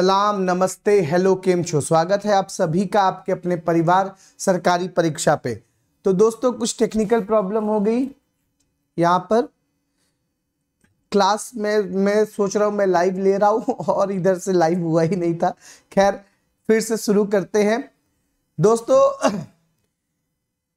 सलाम, नमस्ते, हेलो, केम छो? स्वागत है आप सभी का आपके अपने परिवार सरकारी परीक्षा पे। तो दोस्तों, कुछ टेक्निकल प्रॉब्लम हो गई यहाँ पर। क्लास में, मैं सोच रहा हूँ, मैं लाइव ले रहा हूँ और इधर से लाइव हुआ ही नहीं था। खैर, फिर से शुरू करते हैं। दोस्तों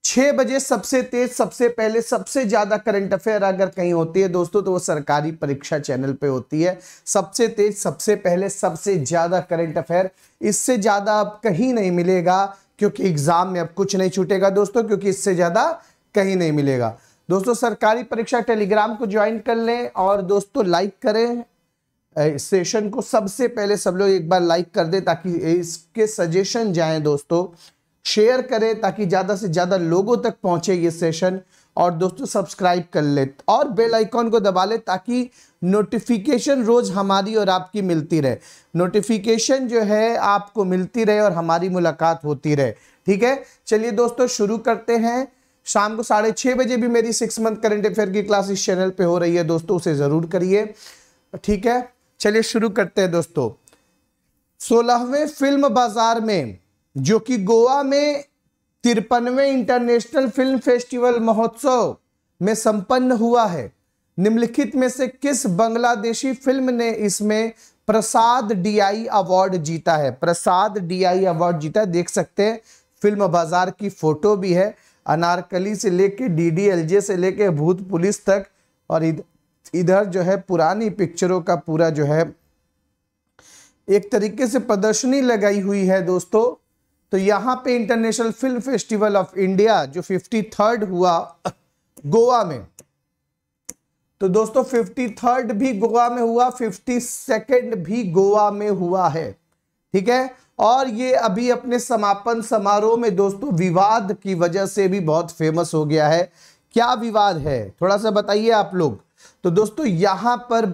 छह बजे सबसे तेज, सबसे पहले सबसे ज़्यादा करंट अफेयर अगर कहीं होती है दोस्तों तो वो सरकारी परीक्षा चैनल पे होती है। सबसे तेज, सबसे पहले, सबसे ज़्यादा करंट अफेयर इससे ज़्यादा अब कहीं नहीं मिलेगा, क्योंकि एग्ज़ाम में अब कुछ नहीं छूटेगा दोस्तों, क्योंकि इससे ज़्यादा कहीं नहीं मिलेगा। दोस्तों, सरकारी परीक्षा टेलीग्राम को ज्वाइन कर लें और दोस्तों लाइक करें। सेशन को सबसे पहले सब लोग एक बार लाइक कर दें ताकि इसके सजेशन जाएँ दोस्तों। शेयर करें ताकि ज़्यादा से ज़्यादा लोगों तक पहुँचे ये सेशन और दोस्तों सब्सक्राइब कर ले और बेल आइकॉन को दबा ले ताकि नोटिफिकेशन रोज हमारी और आपकी मिलती रहे। नोटिफिकेशन जो है, आपको मिलती रहे और हमारी मुलाकात होती रहे। ठीक है? चलिए दोस्तों, शुरू करते हैं। शाम को साढ़े छह बजे भी मेरी सिक्स मंथ करंट अफेयर की क्लास इस चैनल पे हो रही है दोस्तों, उसे ज़रूर करिए। ठीक है? चलिए शुरू करते हैं दोस्तों। सोलहवें फ़िल्म बाज़ार में जो कि गोवा में तिरपनवे इंटरनेशनल फ़िल्म फेस्टिवल महोत्सव में संपन्न हुआ है। निम्नलिखित में से किस बांग्लादेशी फ़िल्म ने इसमें प्रसाद डीआई अवार्ड जीता है? प्रसाद डीआई अवार्ड जीता है। देख सकते हैं, फ़िल्म बाज़ार की फ़ोटो भी है। अनारकली से लेके डीडीएलजे से लेके भूत पुलिस तक और इधर जो है पुरानी पिक्चरों का पूरा जो है, एक तरीके से प्रदर्शनी लगाई हुई है दोस्तों। तो यहाँ पे international film festival of India जो फिफ्टी थर्ड हुआ, गोवा में। तो दोस्तों फिफ्टी थर्ड भी गोवा में हुआ फिफ्टी सेकेंड भी गोवा में हुआ है। ठीक है? और ये अभी अपने समापन समारोह में दोस्तों, विवाद की वजह से भी बहुत फ़ेमस हो गया है। क्या विवाद है? थोड़ा सा बताइए आप लोग। तो दोस्तों, यहाँ पर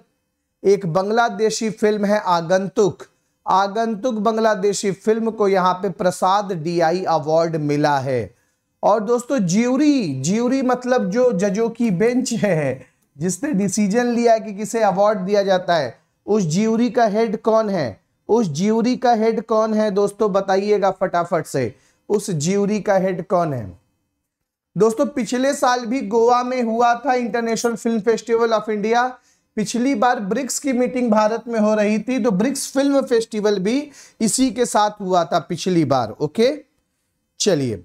एक बांग्लादेशी फ़िल्म है, आगंतुक। आगंतुक बांग्लादेशी फ़िल्म को यहाँ पे प्रसाद डीआई अवार्ड मिला है। और दोस्तों, ज्यूरी ज्यूरी मतलब जो जजों की बेंच है, जिसने डिसीज़न लिया कि किसे अवार्ड दिया जाता है, उस ज्यूरी का हेड कौन है? उस ज्यूरी का हेड कौन है? दोस्तों, बताइएगा फटाफट से। उस ज्यूरी का हेड कौन है? दोस्तों, पिछले साल भी गोवा में हुआ था international film festival of India पिछली बार ब्रिक्स की मीटिंग भारत में हो रही थी तो ब्रिक्स फ़िल्म फेस्टिवल भी इसी के साथ हुआ था पिछली बार, ओके? चलिए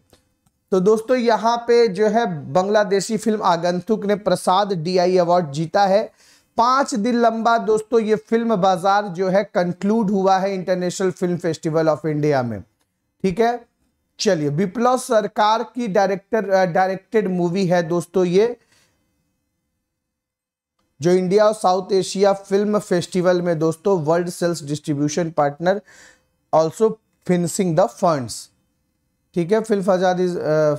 तो दोस्तों यहाँ पे जो है बांग्लादेशी फ़िल्म आगंतुक ने प्रसाद डीआई अवार्ड जीता है। पाँच दिन लंबा दोस्तों ये फ़िल्म बाज़ार जो है कंक्लूड हुआ है international film festival of India में, ठीक है? चलिए विप्लव सरकार की डायरेक्टर, डायरेक्टेड मूवी है दोस्तों ये। जो इंडिया और साउथ एशिया फ़िल्म फेस्टिवल में दोस्तों world sales distribution partner also finishing the funds ठीक है फ़िल्म आज़ादी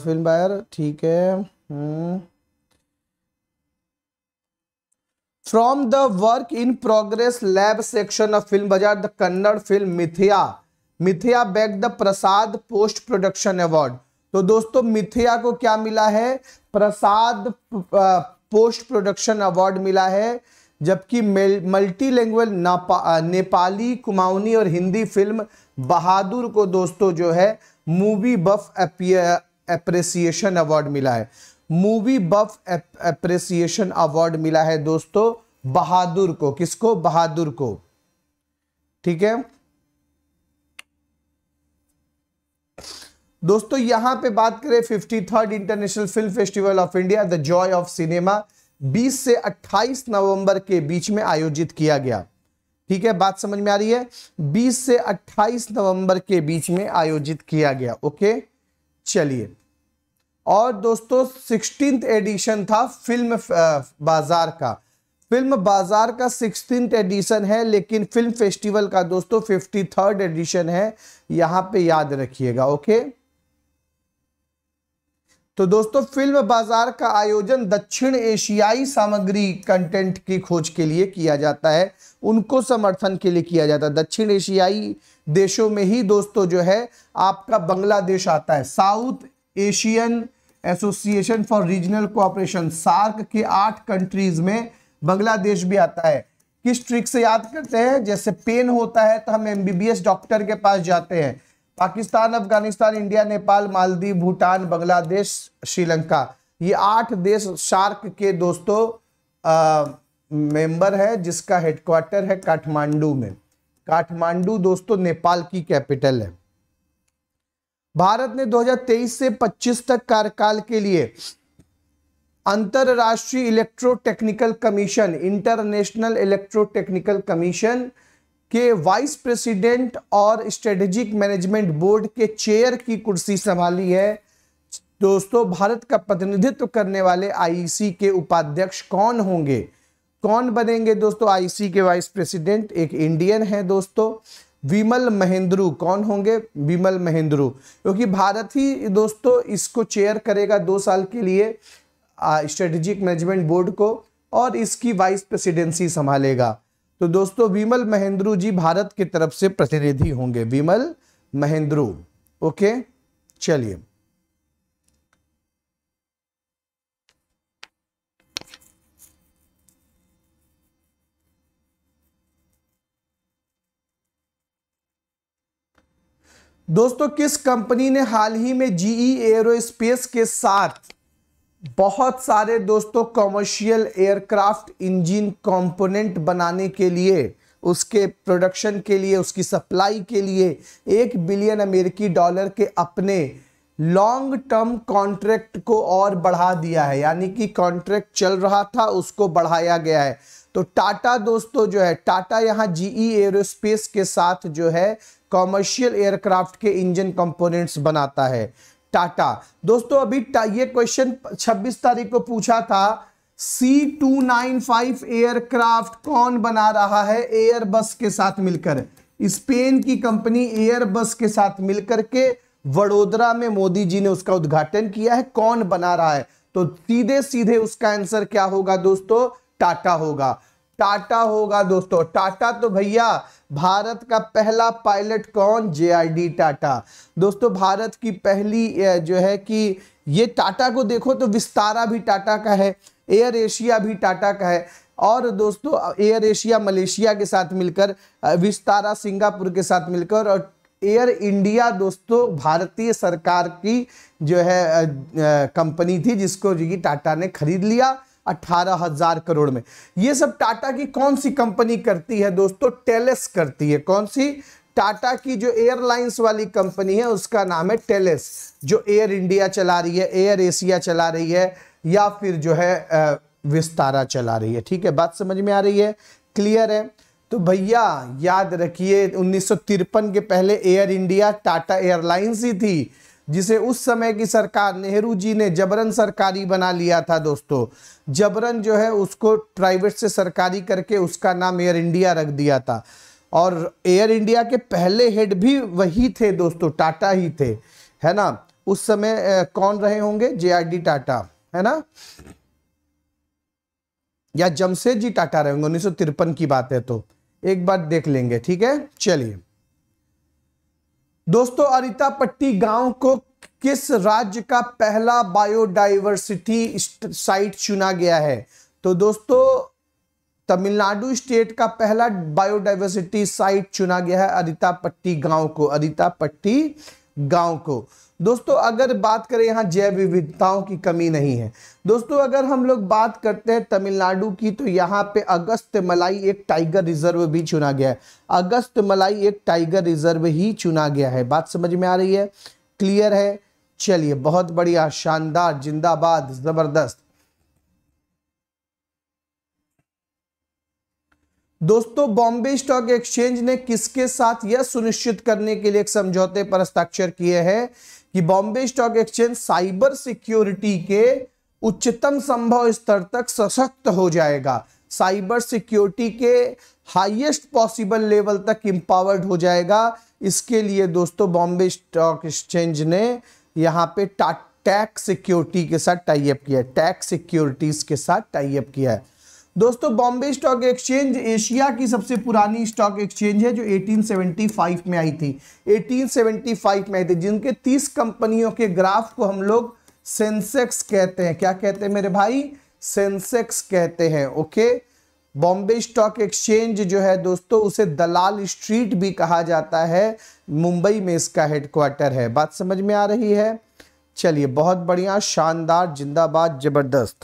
फ़िल्म बायर ठीक है from the work in progress lab section of film Bazaar the Kannada film Mithya Mithya bag the Prasad post production award तो दोस्तों मिथिया को क्या मिला है? प्रसाद पोस्ट प्रोडक्शन अवार्ड मिला है, जबकि मल्टी लैंग्वेज नेपाली, कुमाऊनी और हिंदी फ़िल्म बहादुर को दोस्तों जो है, मूवी बफ अप्रिसिएशन अवार्ड मिला है। मूवी बफ अप्रिसिएशन अवार्ड मिला है दोस्तों, बहादुर को। किसको? बहादुर को। ठीक है? दोस्तों, यहाँ पे बात करें fifty third international film festival of India the joy of cinema 20 से 28 नवंबर के बीच में आयोजित किया गया। ठीक है, बात समझ में आ रही है? 20 से 28 नवंबर के बीच में आयोजित किया गया। ओके, चलिए। और दोस्तों सिक्सटींथ एडिशन था फ़िल्म बाज़ार का। फ़िल्म बाज़ार का सिक्सटीन एडिशन है, लेकिन फ़िल्म फेस्टिवल का दोस्तों फिफ्टी थर्ड एडिशन है। यहाँ पे याद रखिएगा, ओके? तो दोस्तों, फ़िल्म बाज़ार का आयोजन दक्षिण एशियाई सामग्री कंटेंट की खोज के लिए किया जाता है। उनको समर्थन के लिए किया जाता है। दक्षिण एशियाई देशों में ही दोस्तों जो है, आपका बांग्लादेश आता है। South Asian association for regional cooperation, SAARC के आठ कंट्रीज़ में बांग्लादेश भी आता है। किस ट्रिक से याद करते हैं? जैसे पेन होता है तो हम एमबीबीएस डॉक्टर के पास जाते हैं। पाकिस्तान, अफ़गानिस्तान, इंडिया, नेपाल, मालदीव, भूटान, बांग्लादेश, श्रीलंका। ये आठ देश शार्क के दोस्तों मेंबर है, जिसका हेडक्वार्टर है काठमांडू में। काठमांडू दोस्तों, नेपाल की कैपिटल है। भारत ने 2023 से 25 तक कार्यकाल के लिए अंतरराष्ट्रीय electrotechnical commission international electrotechnical commission के वाइस प्रेसिडेंट और स्ट्रेटेजिक मैनेजमेंट बोर्ड के चेयर की कुर्सी संभाली है। दोस्तों, भारत का प्रतिनिधित्व करने वाले आईसी के उपाध्यक्ष कौन होंगे? कौन बनेंगे दोस्तों आईसी के वाइस प्रेसिडेंट? एक इंडियन है दोस्तों। विमल महेंद्रू कौन होंगे? विमल महेंद्रू, क्योंकि भारत ही दोस्तों इसको चेयर करेगा दो साल के लिए स्ट्रेटेजिक मैनेजमेंट बोर्ड को, और इसकी वाइस प्रेसिडेंसी संभालेगा। तो दोस्तों, विमल महेंद्रू जी भारत की तरफ़ से प्रतिनिधि होंगे। विमल महेंद्रू, ओके? चलिए। दोस्तों, किस कंपनी ने हाल ही में जीई एरोस्पेस के साथ बहुत सारे दोस्तों कॉमर्शियल एयरक्राफ्ट इंजन कंपोनेंट बनाने के लिए, उसके प्रोडक्शन के लिए, उसकी सप्लाई के लिए एक बिलियन अमेरिकी डॉलर के अपने लॉन्ग टर्म कॉन्ट्रैक्ट को और बढ़ा दिया है। यानी कि कॉन्ट्रैक्ट चल रहा था, उसको बढ़ाया गया है। तो टाटा दोस्तों जो है, टाटा यहाँ जीई एरोस्पेस के साथ जो है कॉमर्शियल एयरक्राफ्ट के इंजन कंपोनेंट्स बनाता है। टाटा। दोस्तों, अभी ये क्वेश्चन 26 तारीख को पूछा था C two nine five aircraft कौन बना रहा है एयरबस के साथ मिलकर? स्पेन की कंपनी एयरबस के साथ मिलकर के वडोदरा में मोदी जी ने उसका उद्घाटन किया है। कौन बना रहा है? तो सीधे सीधे उसका आंसर क्या होगा दोस्तों? टाटा होगा। टाटा होगा दोस्तों। टाटा तो भैया, भारत का पहला पायलट कौन? जे टाटा। दोस्तों, भारत की पहली जो है कि ये टाटा को देखो तो विस्तारा भी टाटा का है, एयर एशिया भी टाटा का है। और दोस्तों, एयर एशिया, मलेशिया के साथ मिलकर विस्तारा सिंगापुर के साथ मिलकर और एयर इंडिया दोस्तों, भारतीय सरकार की जो है कंपनी थी जिसको जो कि टाटा ने खरीद लिया। अठारह हज़ार करोड़ में। ये सब टाटा की कौन सी कंपनी करती है दोस्तों? टेलेस करती है। कौन सी? टाटा की जो एयरलाइंस वाली कंपनी है, उसका नाम है टेलेस, जो एयर इंडिया चला रही है, एयर एशिया चला रही है, या फिर जो है विस्तारा चला रही है। ठीक है, बात समझ में आ रही है? क्लियर है? तो भैया, याद रखिए, उन्नीस सौ तिरपन के पहले एयर इंडिया, टाटा एयरलाइंस ही थी। जिसे उस समय की सरकार नेहरू जी ने जबरन सरकारी बना लिया था दोस्तों। जबरन जो है उसको प्राइवेट से सरकारी करके उसका नाम एयर इंडिया रख दिया था। और एयर इंडिया के पहले हेड भी वही थे दोस्तों, टाटा ही थे। है ना? उस समय कौन रहे होंगे? जे टाटा, है ना? या जमशेद जी टाटा रहे होंगे, उन्नीस की बात है तो। एक बार देख लेंगे, ठीक है? चलिए। दोस्तों, अरिता पट्टी गाँव को किस राज्य का पहला बायोडाइवर्सिटी साइट चुना गया है? तो दोस्तों, तमिलनाडु स्टेट का पहला बायोडाइवर्सिटी साइट चुना गया है अदितापट्टी गाँव को अदितापट्टी गाँव को। दोस्तों, अगर बात करें यहाँ जैव विविधताओं की कमी नहीं है। दोस्तों, अगर हम लोग बात करते हैं तमिलनाडु की तो यहाँ पे अगस्त मलाई एक टाइगर रिज़र्व भी चुना गया है। अगस्त मलाई एक टाइगर रिज़र्व ही चुना गया है। बात समझ में आ रही है? क्लियर है? चलिए, बहुत बढ़िया, शानदार, जिंदाबाद, ज़बरदस्त। दोस्तों, बॉम्बे स्टॉक एक्सचेंज ने किसके साथ यह सुनिश्चित करने के लिए एक समझौते पर हस्ताक्षर किए हैं कि Bombay stock exchange cyber security के उच्चतम संभव स्तर तक सशक्त हो जाएगा। साइबर सिक्योरिटी के हाईएस्ट पॉसिबल लेवल तक इंपावर्ड हो जाएगा। इसके लिए दोस्तों, बॉम्बे स्टॉक एक्सचेंज ने यहाँ पे टैक्स सिक्योरिटी के साथ टाइप किया है टैक्स सिक्योरिटीज के साथ टाइप किया है। दोस्तों बॉम्बे स्टॉक एक्सचेंज एशिया की सबसे पुरानी स्टॉक एक्सचेंज है, जो 1875 में आई थी। 1875 में आई थी, जिनके 30 कंपनियों के ग्राफ को हम लोग सेंसेक्स कहते हैं। क्या कहते हैं मेरे भाई? सेंसेक्स कहते हैं ओके बॉम्बे स्टॉक एक्सचेंज जो है दोस्तों, उसे दलाल स्ट्रीट भी कहा जाता है। मुंबई में इसका हेडक्वार्टर है। बात समझ में आ रही है? चलिए, बहुत बढ़िया, शानदार, जिंदाबाद, ज़बरदस्त।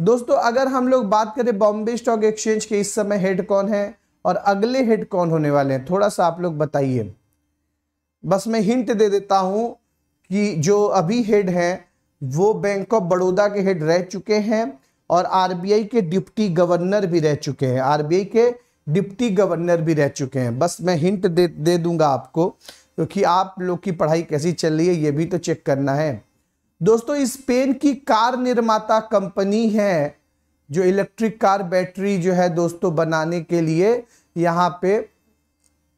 दोस्तों, अगर हम लोग बात करें बॉम्बे स्टॉक एक्सचेंज के, इस समय हेड कौन है और अगले हेड कौन होने वाले हैं, थोड़ा सा आप लोग बताइए। बस मैं हिंट दे देता हूँ कि जो अभी हेड हैं, वो बैंक ऑफ़ बड़ौदा के हेड रह चुके हैं। और आरबीआई के डिप्टी गवर्नर भी रह चुके हैं। आरबीआई के डिप्टी गवर्नर भी रह चुके हैं। बस मैं हिंट दे दे दूँगा आपको, क्योंकि तो आप लोग की पढ़ाई कैसी चल रही है, ये भी तो चेक करना है। दोस्तों स्पेन की कार निर्माता कंपनी है, जो इलेक्ट्रिक कार बैटरी जो है दोस्तों बनाने के लिए यहाँ पे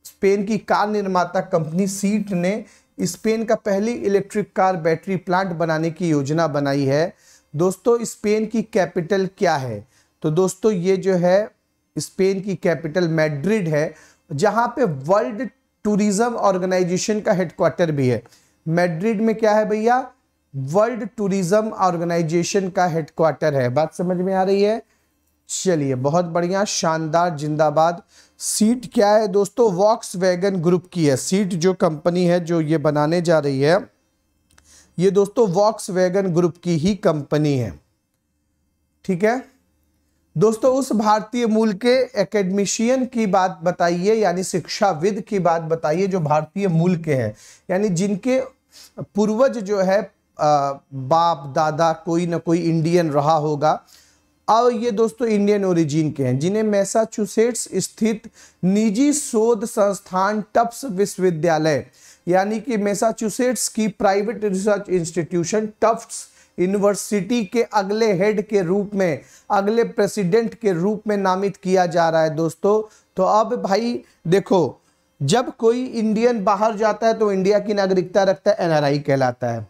स्पेन की कार निर्माता कंपनी सीट ने स्पेन का पहली इलेक्ट्रिक कार बैटरी प्लांट बनाने की योजना बनाई है। दोस्तों, स्पेन की कैपिटल क्या है? तो दोस्तों, ये जो है, स्पेन की कैपिटल मैड्रिड है, जहाँ पे वर्ल्ड टूरिज़्म ऑर्गेनाइजेशन का हेडक्वार्टर भी है। मैड्रिड में क्या है भैया? वर्ल्ड टूरिज़्म ऑर्गेनाइजेशन का हेडक्वार्टर है। बात समझ में आ रही है? चलिए, बहुत बढ़िया, शानदार, जिंदाबाद। सीट क्या है दोस्तों? वॉक्स वैगन ग्रुप की है। सीट जो कंपनी है, जो ये बनाने जा रही है ये दोस्तों वॉक्स वैगन ग्रुप की ही कंपनी है। ठीक है? दोस्तों, उस भारतीय मूल के एकेडमिशियन की बात बताइए, यानी शिक्षाविद की बात बताइए, जो भारतीय मूल के हैं। यानी जिनके पूर्वज जो है बाप, दादा, कोई ना कोई इंडियन रहा होगा। और ये दोस्तों इंडियन ओरिजिन के हैं, जिन्हें मैसाचुसेट्स स्थित निजी शोध संस्थान टप्स विश्वविद्यालय यानी कि मैसाचुसेट्स की private research institution Tufts university के अगले हेड के रूप में, अगले प्रेसिडेंट के रूप में नामित किया जा रहा है दोस्तों। तो अब भाई देखो, जब कोई इंडियन बाहर जाता है तो इंडिया की नागरिकता रखता है, एनआरआई कहलाता है।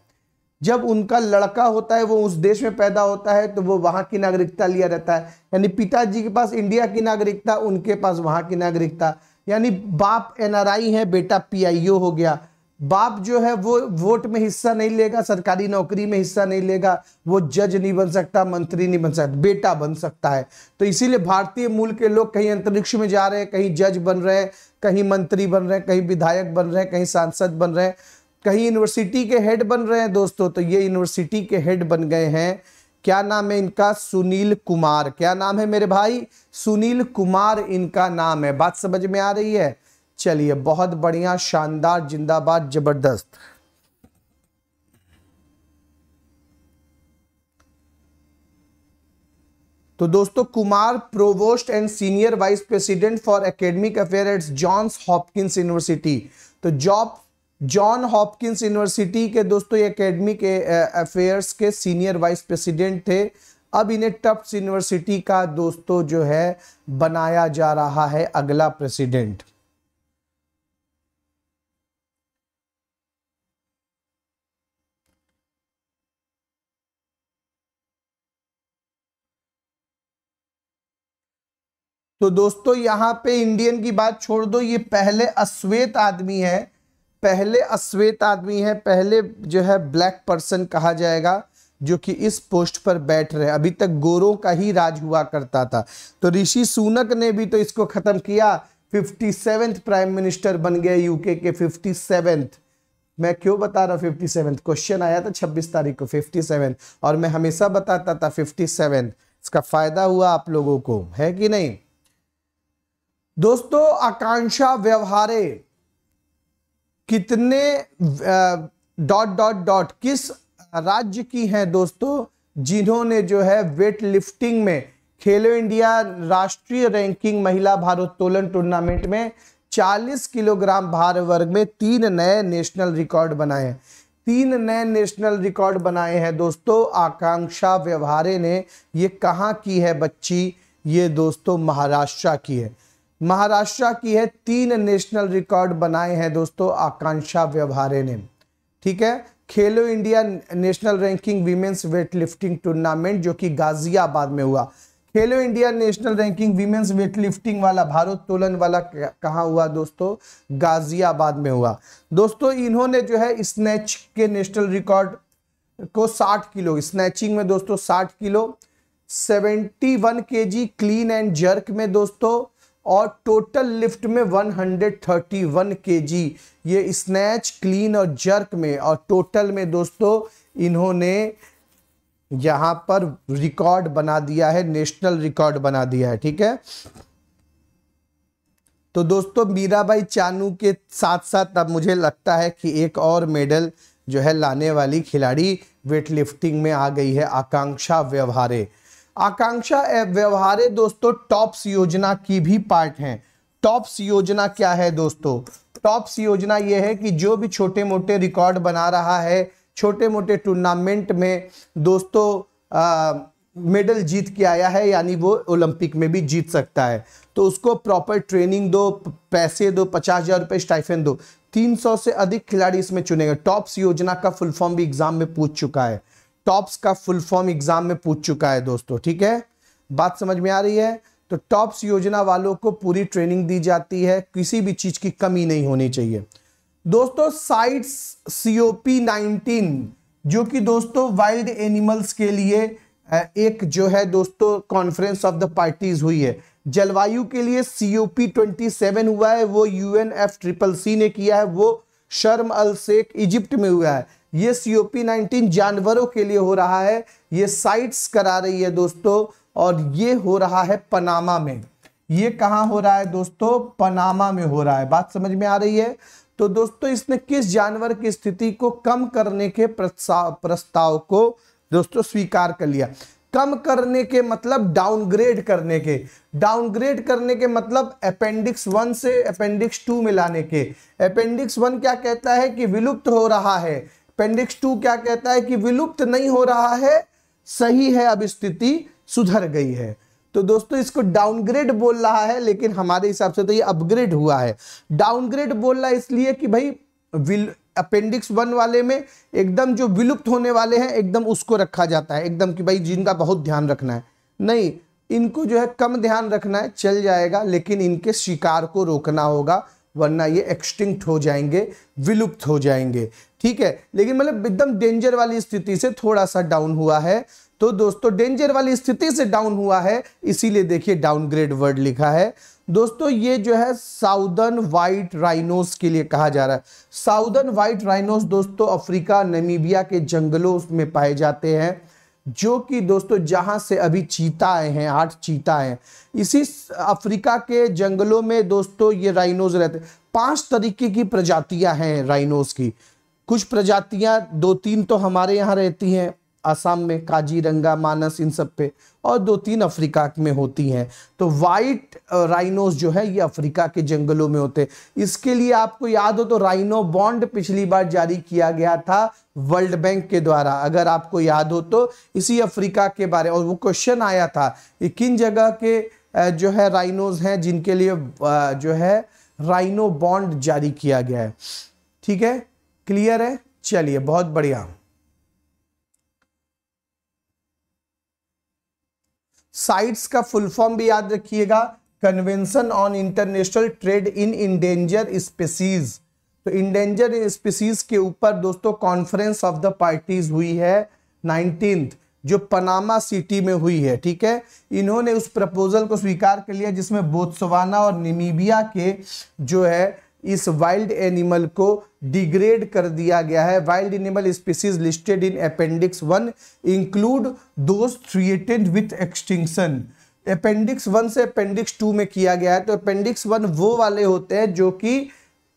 जब उनका लड़का होता है, वो उस देश में पैदा होता है तो वो वहाँ की नागरिकता लिया रहता है। यानी पिताजी के पास इंडिया की नागरिकता, उनके पास वहाँ की नागरिकता। यानी बाप एनआरआई है, बेटा पीआईओ हो गया। बाप जो है वो वोट में हिस्सा नहीं लेगा, सरकारी नौकरी में हिस्सा नहीं लेगा, वो जज नहीं बन सकता, मंत्री नहीं बन सकता, बेटा बन सकता है। तो इसीलिए भारतीय मूल के लोग कहीं अंतरिक्ष में जा रहे हैं, कहीं जज बन रहे हैं, कहीं मंत्री बन रहे हैं, कहीं विधायक बन रहे हैं, कहीं सांसद बन रहे हैं, कहीं यूनिवर्सिटी के हेड बन रहे हैं दोस्तों। तो ये यूनिवर्सिटी के हेड बन गए हैं। क्या नाम है इनका? सुनील कुमार। क्या नाम है मेरे भाई? सुनील कुमार इनका नाम है। बात समझ में आ रही है? चलिए, बहुत बढ़िया, शानदार, जिंदाबाद, ज़बरदस्त। तो दोस्तों, Kumar provost and senior vice president for academic affair at Johns Hopkins university. तो जॉब, जॉन हॉपकिंस यूनिवर्सिटी के दोस्तों एकेडमिक अफेयर्स के सीनियर वाइस प्रेसिडेंट थे। अब इन्हें टफ्ट यूनिवर्सिटी का दोस्तों जो है, बनाया जा रहा है अगला प्रेसिडेंट। तो दोस्तों, यहाँ पे इंडियन की बात छोड़ दो, ये पहले अश्वेत आदमी है, पहले अश्वेत आदमी है, पहले जो है ब्लैक पर्सन कहा जाएगा, जो कि इस पोस्ट पर बैठ रहे अभी तक गोरों का ही राज हुआ करता था। तो ऋषि सुनक ने भी तो इसको खत्म किया। फिफ्टी सेवेंथ प्राइम मिनिस्टर बन गए यूके के फिफ्टी सेवेंथ मैं क्यों बता रहा हूँ फिफ्टी सेवेंथ क्वेश्चन आया था छब्बीस तारीख को फिफ्टी सेवेंथ और मैं हमेशा बताता था फिफ्टी सेवेंथ इसका फ़ायदा हुआ आप लोगों को, है कि नहीं? दोस्तों, आकांक्षा व्यवहारे कितने डॉट डॉट डॉट, किस राज्य की हैं दोस्तों, जिन्होंने जो है वेट लिफ्टिंग में खेलो इंडिया राष्ट्रीय रैंकिंग महिला भारोत्तोलन टूर्नामेंट में 40 किलोग्राम भार वर्ग में तीन नए नेशनल रिकॉर्ड बनाए हैं। तीन नए नेशनल रिकॉर्ड बनाए हैं दोस्तों, आकांक्षा व्यवहारे ने ये कहाँ की है बच्ची, ये दोस्तों महाराष्ट्र की है। महाराष्ट्र की है तीन नेशनल रिकॉर्ड बनाए हैं दोस्तों आकांक्षा व्यवहारे ने। ठीक है? Khelo India national ranking women's weight lifting tournament जो कि गाजियाबाद में हुआ। Khelo India national ranking women's weight lifting वाला भारोत्तोलन वाला कहाँ हुआ दोस्तों? गाजियाबाद में हुआ। दोस्तों इन्होंने जो है स्नैच के नेशनल रिकॉर्ड को 60 किलो, स्नैचिंग में दोस्तों 60 kilo 71 KG clean and jerk में दोस्तों और टोटल लिफ्ट में 131 केजी ये स्नैच क्लीन और जर्क में, और टोटल में दोस्तों इन्होंने यहाँ पर रिकॉर्ड बना दिया है नेशनल रिकॉर्ड बना दिया है, ठीक है? तो दोस्तों मीराबाई चानू के साथ साथ अब मुझे लगता है कि एक और मेडल जो है लाने वाली खिलाड़ी वेट लिफ्टिंग में आ गई है, आकांक्षा व्यवहारे। आकांक्षा एवं व्यवहारे दोस्तों, टॉप्स योजना की भी पार्ट हैं। टॉप्स योजना क्या है दोस्तों? टॉप्स योजना यह है कि जो भी छोटे मोटे रिकॉर्ड बना रहा है छोटे मोटे टूर्नामेंट में दोस्तों मेडल जीत के आया है, यानी वो ओलंपिक में भी जीत सकता है। तो उसको प्रॉपर ट्रेनिंग दो, पैसे दो, पचास हज़ार रुपये स्टाइफेन दो। 300 से अधिक खिलाड़ी इसमें चुने गए। टॉप्स योजना का फुल फॉर्म भी एग्ज़ाम में पूछ चुका है। टॉप्स का फुल फॉर्म एग्ज़ाम में पूछ चुका है दोस्तों, ठीक है? बात समझ में आ रही है? तो टॉप्स योजना वालों को पूरी ट्रेनिंग दी जाती है, किसी भी चीज़ की कमी नहीं होनी चाहिए। दोस्तों, साइट्स सीओपी 19 जो कि दोस्तों वाइल्ड एनिमल्स के लिए एक जो है दोस्तों कॉन्फ्रेंस ऑफ़ द पार्टीज़ हुई है। जलवायु के लिए सीओपी 27 हुआ है, वो यूएनएफ ट्रिपल सी ने किया है, वो शर्म अल शेख इजिप्ट में हुआ है। ये सीओपी 19 जानवरों के लिए हो रहा है, ये साइट्स करा रही है दोस्तों, और ये हो रहा है पनामा में। ये कहाँ हो रहा है दोस्तों? पनामा में हो रहा है। बात समझ में आ रही है? तो दोस्तों, इसने किस जानवर की स्थिति को कम करने के प्रस्ताव को दोस्तों स्वीकार कर लिया? कम करने के मतलब डाउनग्रेड करने के। डाउनग्रेड करने के मतलब अपेंडिक्स वन से अपेंडिक्स टू में लाने के। अपेंडिक्स वन क्या कहता है कि विलुप्त हो रहा है। अपेंडिक्स टू क्या कहता है कि विलुप्त नहीं हो रहा है, सही है, अब स्थिति सुधर गई है। तो दोस्तों, इसको डाउनग्रेड बोल रहा है, लेकिन हमारे हिसाब से तो ये अपग्रेड हुआ है। डाउनग्रेड बोल रहा है इसलिए कि भाई अपेंडिक्स वन वाले में एकदम जो विलुप्त होने वाले हैं, एकदम उसको रखा जाता है। एकदम कि भाई, जिनका बहुत ध्यान रखना है। नहीं, इनको जो है कम ध्यान रखना है, चल जाएगा, लेकिन इनके शिकार को रोकना होगा, वरना ये एक्सटिंक्ट हो जाएँगे, विलुप्त हो जाएँगे। ठीक है? लेकिन मतलब एकदम डेंजर वाली स्थिति से थोड़ा सा डाउन हुआ है। तो दोस्तों डेंजर वाली स्थिति से डाउन हुआ है, इसीलिए देखिए डाउनग्रेड वर्ड लिखा है। दोस्तों, ये जो है साउदर्न वाइट राइनोस के लिए कहा जा रहा है। साउदर्न वाइट राइनोस दोस्तों, अफ्रीका नमीबिया के जंगलों में पाए जाते हैं, जो कि दोस्तों, जहाँ से अभी चीता आए हैं, आठ चीता हैं। इसी अफ्रीका के जंगलों में दोस्तों, ये राइनोज रहते पाँच तरीके की प्रजातियाँ हैं राइनोज की। कुछ प्रजातियाँ दो तीन तो हमारे यहाँ रहती हैं असम में काजीरंगा, मानस, इन सब पे, और दो तीन अफ्रीका में होती हैं। तो वाइट राइनोस जो है, ये अफ्रीका के जंगलों में होते हैं। इसके लिए आपको याद हो तो राइनो बॉन्ड पिछली बार जारी किया गया था वर्ल्ड बैंक के द्वारा। अगर आपको याद हो तो इसी अफ्रीका के बारे और वो क्वेश्चन आया था कि किन जगह के जो है राइनोज हैं, जिनके लिए जो है राइनो बॉन्ड जारी किया गया है। ठीक है? क्लियर है? चलिए, बहुत बढ़िया। साइट्स का फुल फॉर्म भी याद रखिएगा। Convention on international trade in endangered species. तो इंडेंजर स्पीसीज के ऊपर दोस्तों, कॉन्फ्रेंस ऑफ़ द पार्टीज़ हुई है नाइनटीन, जो पनामा सिटी में हुई है, ठीक है? इन्होंने उस प्रपोजल को स्वीकार कर लिया जिसमें बोत्सवाना और निमीबिया के जो है, इस वाइल्ड एनिमल को डिग्रेड कर दिया गया है। Wild animal species listed in appendix one include those threatened with extinction appendix one से अपेंडिक्स टू में किया गया है तो अपेंडिक्स वन वो वाले होते हैं जो कि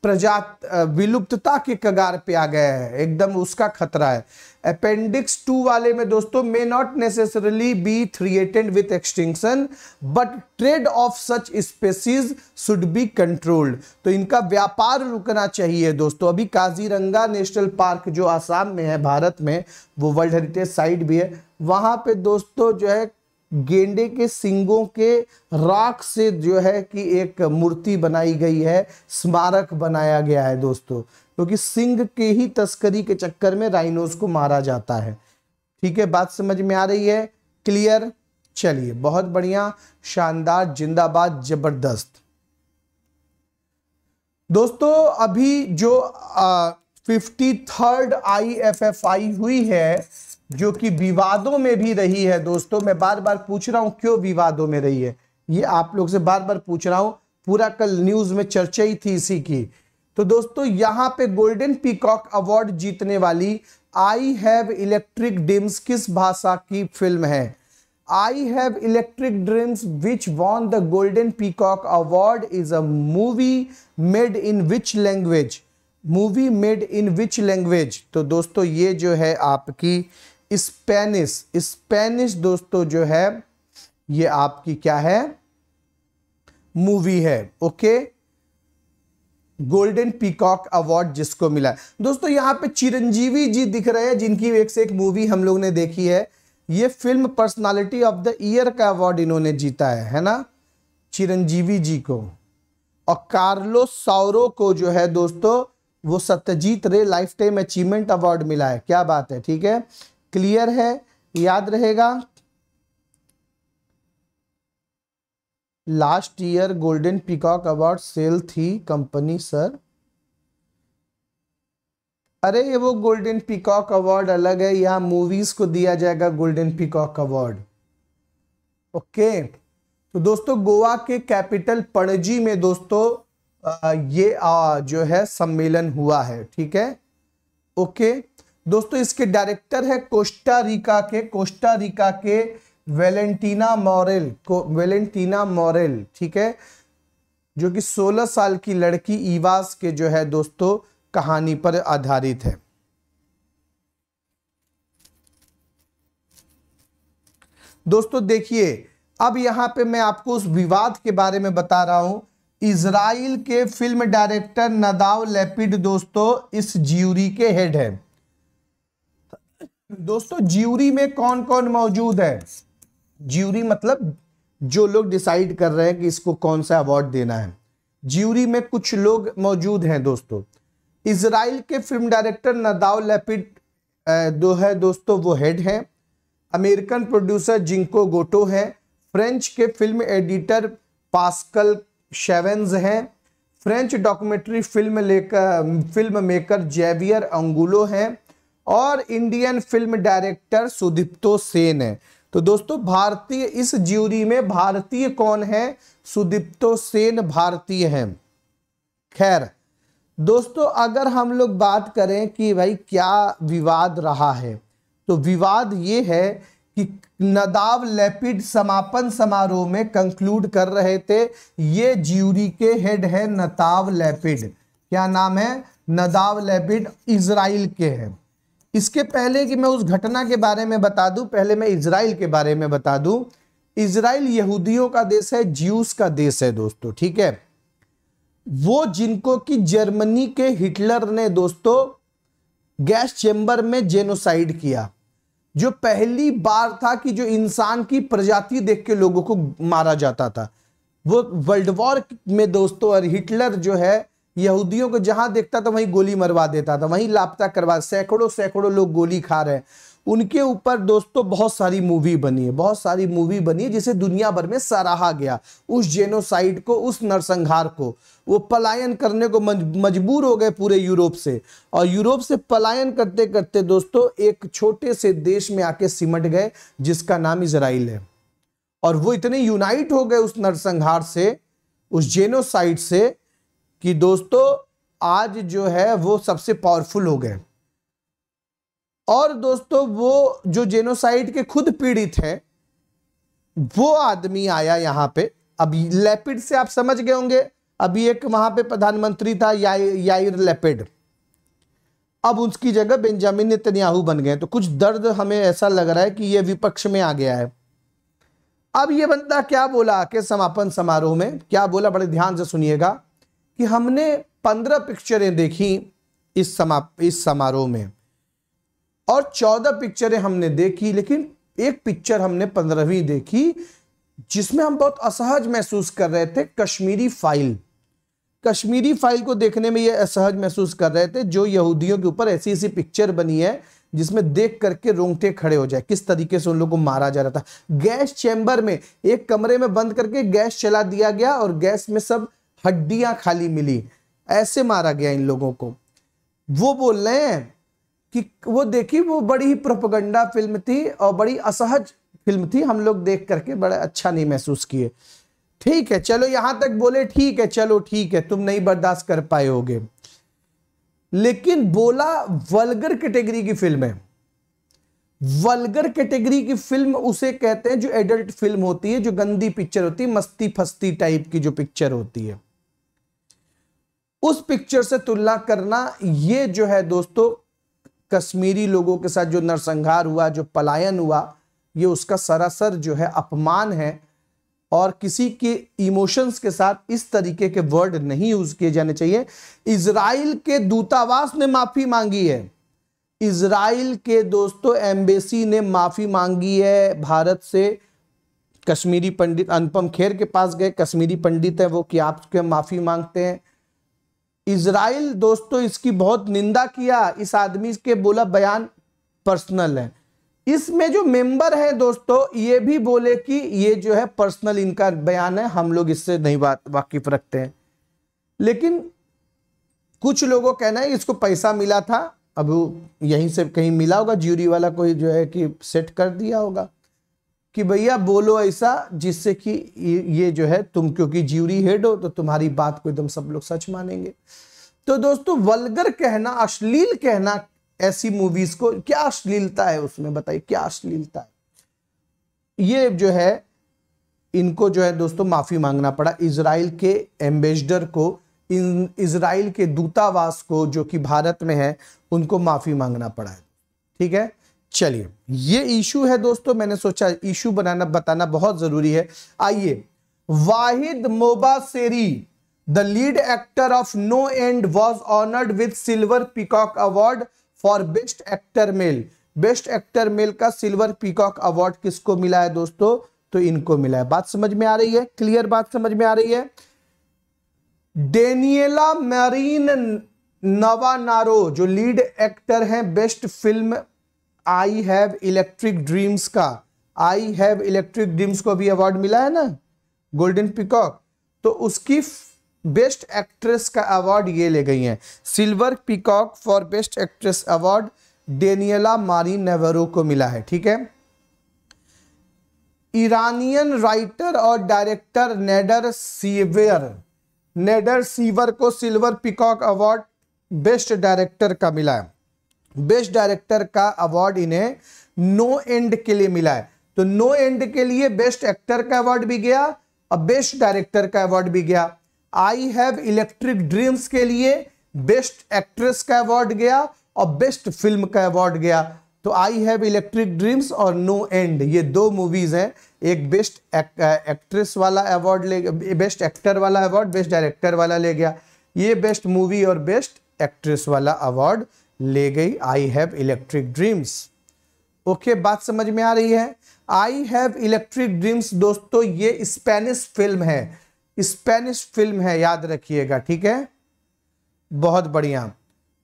प्रजात विलुप्तता के कगार पे आ गया है। एकदम उसका खतरा है। अपेंडिक्स टू वाले में दोस्तों may not necessarily be threatened with extinction but trade of such species should be controlled तो इनका व्यापार रुकना चाहिए दोस्तों। अभी काजीरंगा नेशनल पार्क जो आसाम में है, भारत में, वो वर्ल्ड हेरिटेज साइट भी है, वहाँ पे दोस्तों जो है गेंडे के सिंगों के राख से जो है कि एक मूर्ति बनाई गई है, स्मारक बनाया गया है दोस्तों, क्योंकि तो सिंह के ही तस्करी के चक्कर में राइनोस को मारा जाता है। ठीक है, बात समझ में आ रही है? क्लियर? चलिए, बहुत बढ़िया, शानदार, जिंदाबाद, ज़बरदस्त। दोस्तों, अभी जो fifty third I F F I हुई है जो कि विवादों में भी रही है, दोस्तों। मैं बार बार पूछ रहा हूँ, क्यों विवादों में रही है? ये आप लोग से बार बार पूछ रहा हूँ। पूरा कल न्यूज़ में चर्चा ही थी इसी की। तो दोस्तों, यहाँ पे गोल्डन पीकॉक अवार्ड जीतने वाली आई हैव इलेक्ट्रिक ड्रीम्स किस भाषा की फ़िल्म है? I have electric dreams which won the golden peacock award is a movie made in which language movie made in which language तो दोस्तों, ये जो है आपकी स्पेनिश स्पेनिश दोस्तों जो है, ये आपकी क्या है? मूवी है, ओके? गोल्डन पीकॉक अवार्ड जिसको मिला है। दोस्तों, यहाँ पे चिरंजीवी जी दिख रहे हैं, जिनकी एक से एक मूवी हम लोग ने देखी है। ये film personality of the year का अवार्ड इन्होंने जीता है है ना? चिरंजीवी जी को। और कार्लो सौरो को जो है, दोस्तों, वो Satyajit Ray life time achievement award मिला है। क्या बात है, ठीक है? क्लियर है? याद रहेगा? Last year golden peacock award cell थी कंपनी सर अरे ये वो गोल्डन पिकॉक अवार्ड अलग है यहाँ मूवीज़ को दिया जाएगा गोल्डन पिकॉक अवार्ड ओके तो दोस्तों गोवा के कैपिटल पणजी में दोस्तों ये आ, जो है सम्मेलन हुआ है ठीक है? ओके दोस्तों, इसके डायरेक्टर है कोस्टा रिका के, कोस्टा रिका के वेलेंटीना मॉरेल, को वेलेंटीना मॉरेल, ठीक है? जो कि 16 साल की लड़की ईवास के जो है दोस्तों, कहानी पर आधारित है। दोस्तों, देखिए, अब यहाँ पे मैं आपको उस विवाद के बारे में बता रहा हूँ। इसराइल के फ़िल्म डायरेक्टर नदाव लेपिड दोस्तों, इस ज्यूरी के हेड है। दोस्तों, ज्यूरी में कौन कौन मौजूद है? ज्यूरी मतलब जो लोग डिसाइड कर रहे हैं कि इसको कौन सा अवार्ड देना है। ज्यूरी में कुछ लोग मौजूद हैं दोस्तों। इसराइल के फ़िल्म डायरेक्टर नदाव लेपिड दो है दोस्तों, वो हेड हैं। अमेरिकन प्रोड्यूसर जिंको गोटो हैं। फ्रेंच के फ़िल्म एडिटर पास्कल शेवेंस हैं। फ्रेंच डॉक्यूमेंट्री फ़िल्म लेकर फ़िल्म मेकर जेवियर अंगुलो हैं। और Indian film director Sudipto Sen है। तो दोस्तों, भारतीय, इस ज्यूरी में भारतीय कौन है? सुदीप्तो सेन भारतीय हैं। खैर, दोस्तों, अगर हम लोग बात करें कि भाई क्या विवाद रहा है तो विवाद ये है कि नदाव लेपिड समापन समारोह में कंक्लूड कर रहे थे। ये ज्यूरी के हेड है नताव लेपिड। क्या नाम है? नदाव लेपिड इसराइल के हैं। इसके पहले कि मैं उस घटना के बारे में बता दूँ, पहले मैं इसराइल के बारे में बता दूँ। इसराइल यहूदियों का देश है, ज्यूस का देश है दोस्तों, ठीक है? वो जिनको कि जर्मनी के हिटलर ने दोस्तों, गैस चेंबर में जेनोसाइड किया, जो पहली बार था कि जो इंसान की प्रजाति देख के लोगों को मारा जाता था। वो वर्ल्ड वॉर में दोस्तों, और हिटलर जो है यहूदियों को जहाँ देखता था वहीं गोली मरवा देता था, वहीं लापता करवा, सैकड़ों सैकड़ों लोग गोली खा रहे हैं। उनके ऊपर दोस्तों बहुत सारी मूवी बनी है, बहुत सारी मूवी बनी है जिसे दुनिया भर में सराहा गया। उस जेनोसाइड को, उस नरसंहार को, वो पलायन करने को मजबूर हो गए पूरे यूरोप से। और यूरोप से पलायन करते करते दोस्तों एक छोटे से देश में आके सिमट गए, जिसका नाम इसराइल है। और वो इतने यूनाइट हो गए उस नरसंहार से, उस जेनोसाइड से कि दोस्तों आज जो है वो सबसे पावरफुल हो गए। और दोस्तों वो जो जेनोसाइड के खुद पीड़ित हैं वो आदमी आया यहाँ पे। अब लेपिड से आप समझ गए होंगे अभी एक वहाँ पे प्रधानमंत्री था या, याइर लेपिड अब उसकी जगह बेंजामिन नेतन्याहू बन गए। तो कुछ दर्द हमें ऐसा लग रहा है कि ये विपक्ष में आ गया है। अब ये बंदा क्या बोला के समापन समारोह में? क्या बोला? बड़े ध्यान से सुनिएगा। कि हमने पंद्रह पिक्चरें देखी इस समा, इस समारोह में। और चौदह पिक्चरें हमने देखी, लेकिन एक पिक्चर हमने पंद्रहवीं देखी, जिसमें हम बहुत असहज महसूस कर रहे थे कश्मीरी फ़ाइल। कश्मीरी फ़ाइल को देखने में ये असहज महसूस कर रहे थे, जो यहूदियों के ऊपर ऐसी ऐसी पिक्चर बनी है, जिसमें देख करके रोंगटे खड़े हो जाए, किस तरीके से उन लोगों को मारा जा रहा था। गैस चैम्बर में, एक कमरे में बंद करके गैस चला दिया गया और गैस में सब हड्डियाँ खाली मिली। ऐसे मारा गया इन लोगों को। वो बोल रहे हैं कि वो देखी, वो बड़ी ही प्रोपगंडा फ़िल्म थी और बड़ी असहज फ़िल्म थी। हम लोग देख करके बड़ा अच्छा नहीं महसूस किए। ठीक है, चलो यहाँ तक बोले, ठीक है, चलो ठीक है, तुम नहीं बर्दाश्त कर पाए होगे। लेकिन बोला, वल्गर कैटेगरी की फ़िल्म है। वल्गर कैटेगरी की फ़िल्म उसे कहते हैं जो एडल्ट फ़िल्म होती है, जो गंदी पिक्चर होती है, मस्ती फस्ती टाइप की जो पिक्चर होती है। उस पिक्चर से तुलना करना, ये जो है दोस्तों, कश्मीरी लोगों के साथ जो नरसंहार हुआ, जो पलायन हुआ, ये उसका सरासर जो है अपमान है और किसी के इमोशंस के साथ इस तरीके के वर्ड नहीं यूज़ किए जाने चाहिए। इसराइल के दूतावास ने माफ़ी मांगी है। इसराइल के दोस्तों एम्बेसी ने माफ़ी मांगी है भारत से। कश्मीरी पंडित अनुपम खेर के पास गए, कश्मीरी पंडित है, वो कि आपके माफ़ी मांगते हैं? इसराइल दोस्तों, इसकी बहुत निंदा किया। इस आदमी के बोला, बयान पर्सनल है। इसमें जो मेंबर है दोस्तों, ये भी बोले कि ये जो है पर्सनल इनका बयान है। हम लोग इससे नहीं बात वाकिफ रखते हैं। लेकिन कुछ लोगों कहना है, इसको पैसा मिला था। अब यहीं से कहीं मिला होगा, ज्यूरी वाला कोई जो है कि सेट कर दिया होगा। कि भैया बोलो ऐसा जिससे कि ये जो है, तुम क्योंकि ज्यूरी हेड हो तो तुम्हारी बात को एकदम सब लोग सच मानेंगे। तो दोस्तों, वलगर कहना, अश्लील कहना ऐसी मूवीज़ को, क्या अश्लीलता है उसमें, बताइए, क्या अश्लीलता है? ये जो है, इनको जो है दोस्तों, माफ़ी मांगना पड़ा। इसराइल के एम्बेसडर को, इन इसराइल के दूतावास को, जो कि भारत में है, उनको माफ़ी मांगना पड़ा है। ठीक है? चलिए, ये इशू है दोस्तों, मैंने सोचा इशू बनाना, बताना बहुत ज़रूरी है। आइए, Vahid Mobasseri the lead actor of no end was honoured with silver peacock award for best actor male best actor male का सिल्वर पीकॉक अवार्ड किसको मिला है दोस्तों? तो इनको मिला है। बात समझ में आ रही है? क्लियर बात समझ में आ रही है? डेनियला मैरीन नवा नारो जो लीड एक्टर हैं best film I have electric dreams का। आई हैव इलेक्ट्रिक ड्रीम्स को भी अवार्ड मिला है ना? गोल्डन पिकॉक तो उसकी बेस्ट एक्ट्रेस का अवार्ड ये ले गई हैं। Silver peacock for best actress award Daniela Marin Navarro को मिला है, ठीक है? ईरानियन राइटर और director Nader Saeivar Nader Saeivar को silver peacock award best director का मिला है। बेस्ट डायरेक्टर का अवार्ड इन्हें नो एंड के लिए मिला है। तो नो एंड के लिए बेस्ट एक्टर का अवार्ड भी गया और बेस्ट डायरेक्टर का अवार्ड भी गया। आई हैव इलेक्ट्रिक ड्रीम्स के लिए बेस्ट एक्ट्रेस का अवार्ड गया और बेस्ट फ़िल्म का अवार्ड गया। तो आई हैव इलेक्ट्रिक ड्रीम्स और नो एंड, ये दो मूवीज़ हैं। एक बेस्ट एक्ट्रेस वाला अवार्ड ले, बेस्ट एक्टर वाला अवार्ड, बेस्ट डायरेक्टर वाला ले गया। ये बेस्ट मूवी और बेस्ट एक्ट्रेस वाला अवार्ड ले गई I have electric dreams okay, बात समझ में आ रही है? आई हैव इलेक्ट्रिक ड्रीम्स दोस्तों, ये स्पेनिश फ़िल्म है। स्पेनिश फ़िल्म है, याद रखिएगा, ठीक है? बहुत बढ़िया।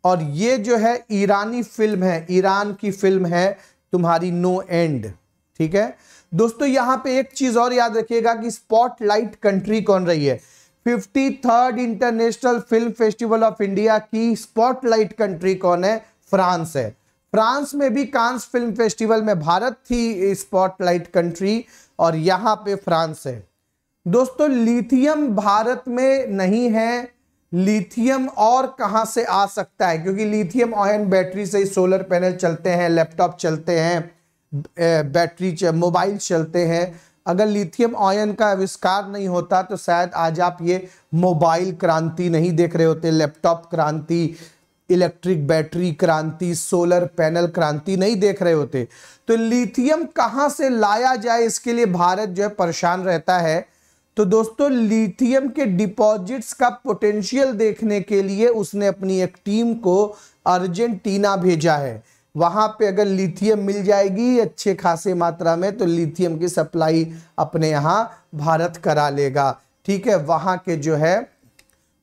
और ये जो है, ईरानी फ़िल्म है, ईरान की फ़िल्म है, तुम्हारी नो एंड ठीक है? दोस्तों, यहाँ पे एक चीज़ और याद रखिएगा कि स्पॉटलाइट कंट्री कौन रही है? Fifty third international film festival of India की स्पॉटलाइट कंट्री कौन है? फ्रांस है। फ्रांस में भी कांस फ़िल्म फेस्टिवल में भारत थी स्पॉटलाइट कंट्री और यहाँ पे फ्रांस है। दोस्तों, लिथियम भारत में नहीं है। लिथियम और कहाँ से आ सकता है? क्योंकि लिथियम आयन बैटरी से ही सोलर पैनल चलते हैं, लैपटॉप चलते हैं बैटरी मोबाइल चलते हैं। अगर लिथियम आयन का आविष्कार नहीं होता तो शायद आज आप ये मोबाइल क्रांति नहीं देख रहे होते, लैपटॉप क्रांति, इलेक्ट्रिक बैटरी क्रांति, सोलर पैनल क्रांति नहीं देख रहे होते। तो लिथियम कहाँ से लाया जाए, इसके लिए भारत जो है परेशान रहता है। तो दोस्तों, लिथियम के डिपॉजिट्स का पोटेंशियल देखने के लिए उसने अपनी एक टीम को अर्जेंटीना भेजा है। वहाँ पे अगर लिथियम मिल जाएगी अच्छे खासे मात्रा में तो लिथियम की सप्लाई अपने यहाँ भारत करा लेगा। ठीक है, वहाँ के जो है,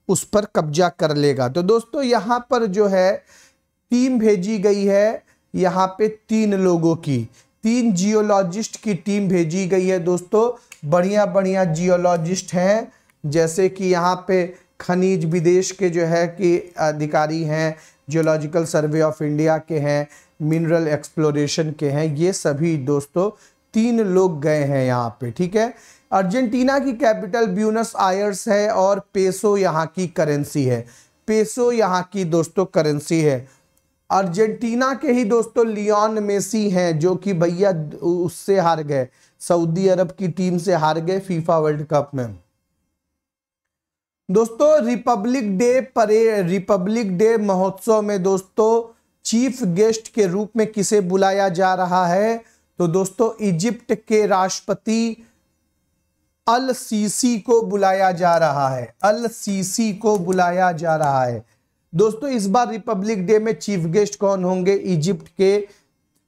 उस पर कब्जा कर लेगा। तो दोस्तों, यहाँ पर जो है, टीम भेजी गई है यहाँ पे तीन लोगों की। तीन जियोलॉजिस्ट की टीम भेजी गई है दोस्तों। बढ़िया बढ़िया जियोलॉजिस्ट हैं, जैसे कि यहाँ पे खनिज विदेश के जो है, कि अधिकारी हैं जियोलॉजिकल सर्वे ऑफ़ इंडिया के हैं मिनरल एक्सप्लोरेशन के हैं, ये सभी दोस्तों तीन लोग गए हैं यहाँ पे, ठीक है? अर्जेंटीना की कैपिटल ब्यूनस आयर्स है और पेसो यहाँ की करेंसी है। पेसो यहाँ की दोस्तों करेंसी है। अर्जेंटीना के ही दोस्तों लियोन मेसी हैं, जो कि भैया उससे हार गए, सऊदी अरब की टीम से हार गए फीफा वर्ल्ड कप में। दोस्तों, republic day parade, republic day महोत्सव में दोस्तों, चीफ गेस्ट के रूप में किसे बुलाया जा रहा है? तो दोस्तों, इजिप्ट के राष्ट्रपति अल सीसी को बुलाया जा रहा है। अल सीसी को बुलाया जा रहा है। दोस्तों, इस बार रिपब्लिक डे में चीफ गेस्ट कौन होंगे? इजिप्ट के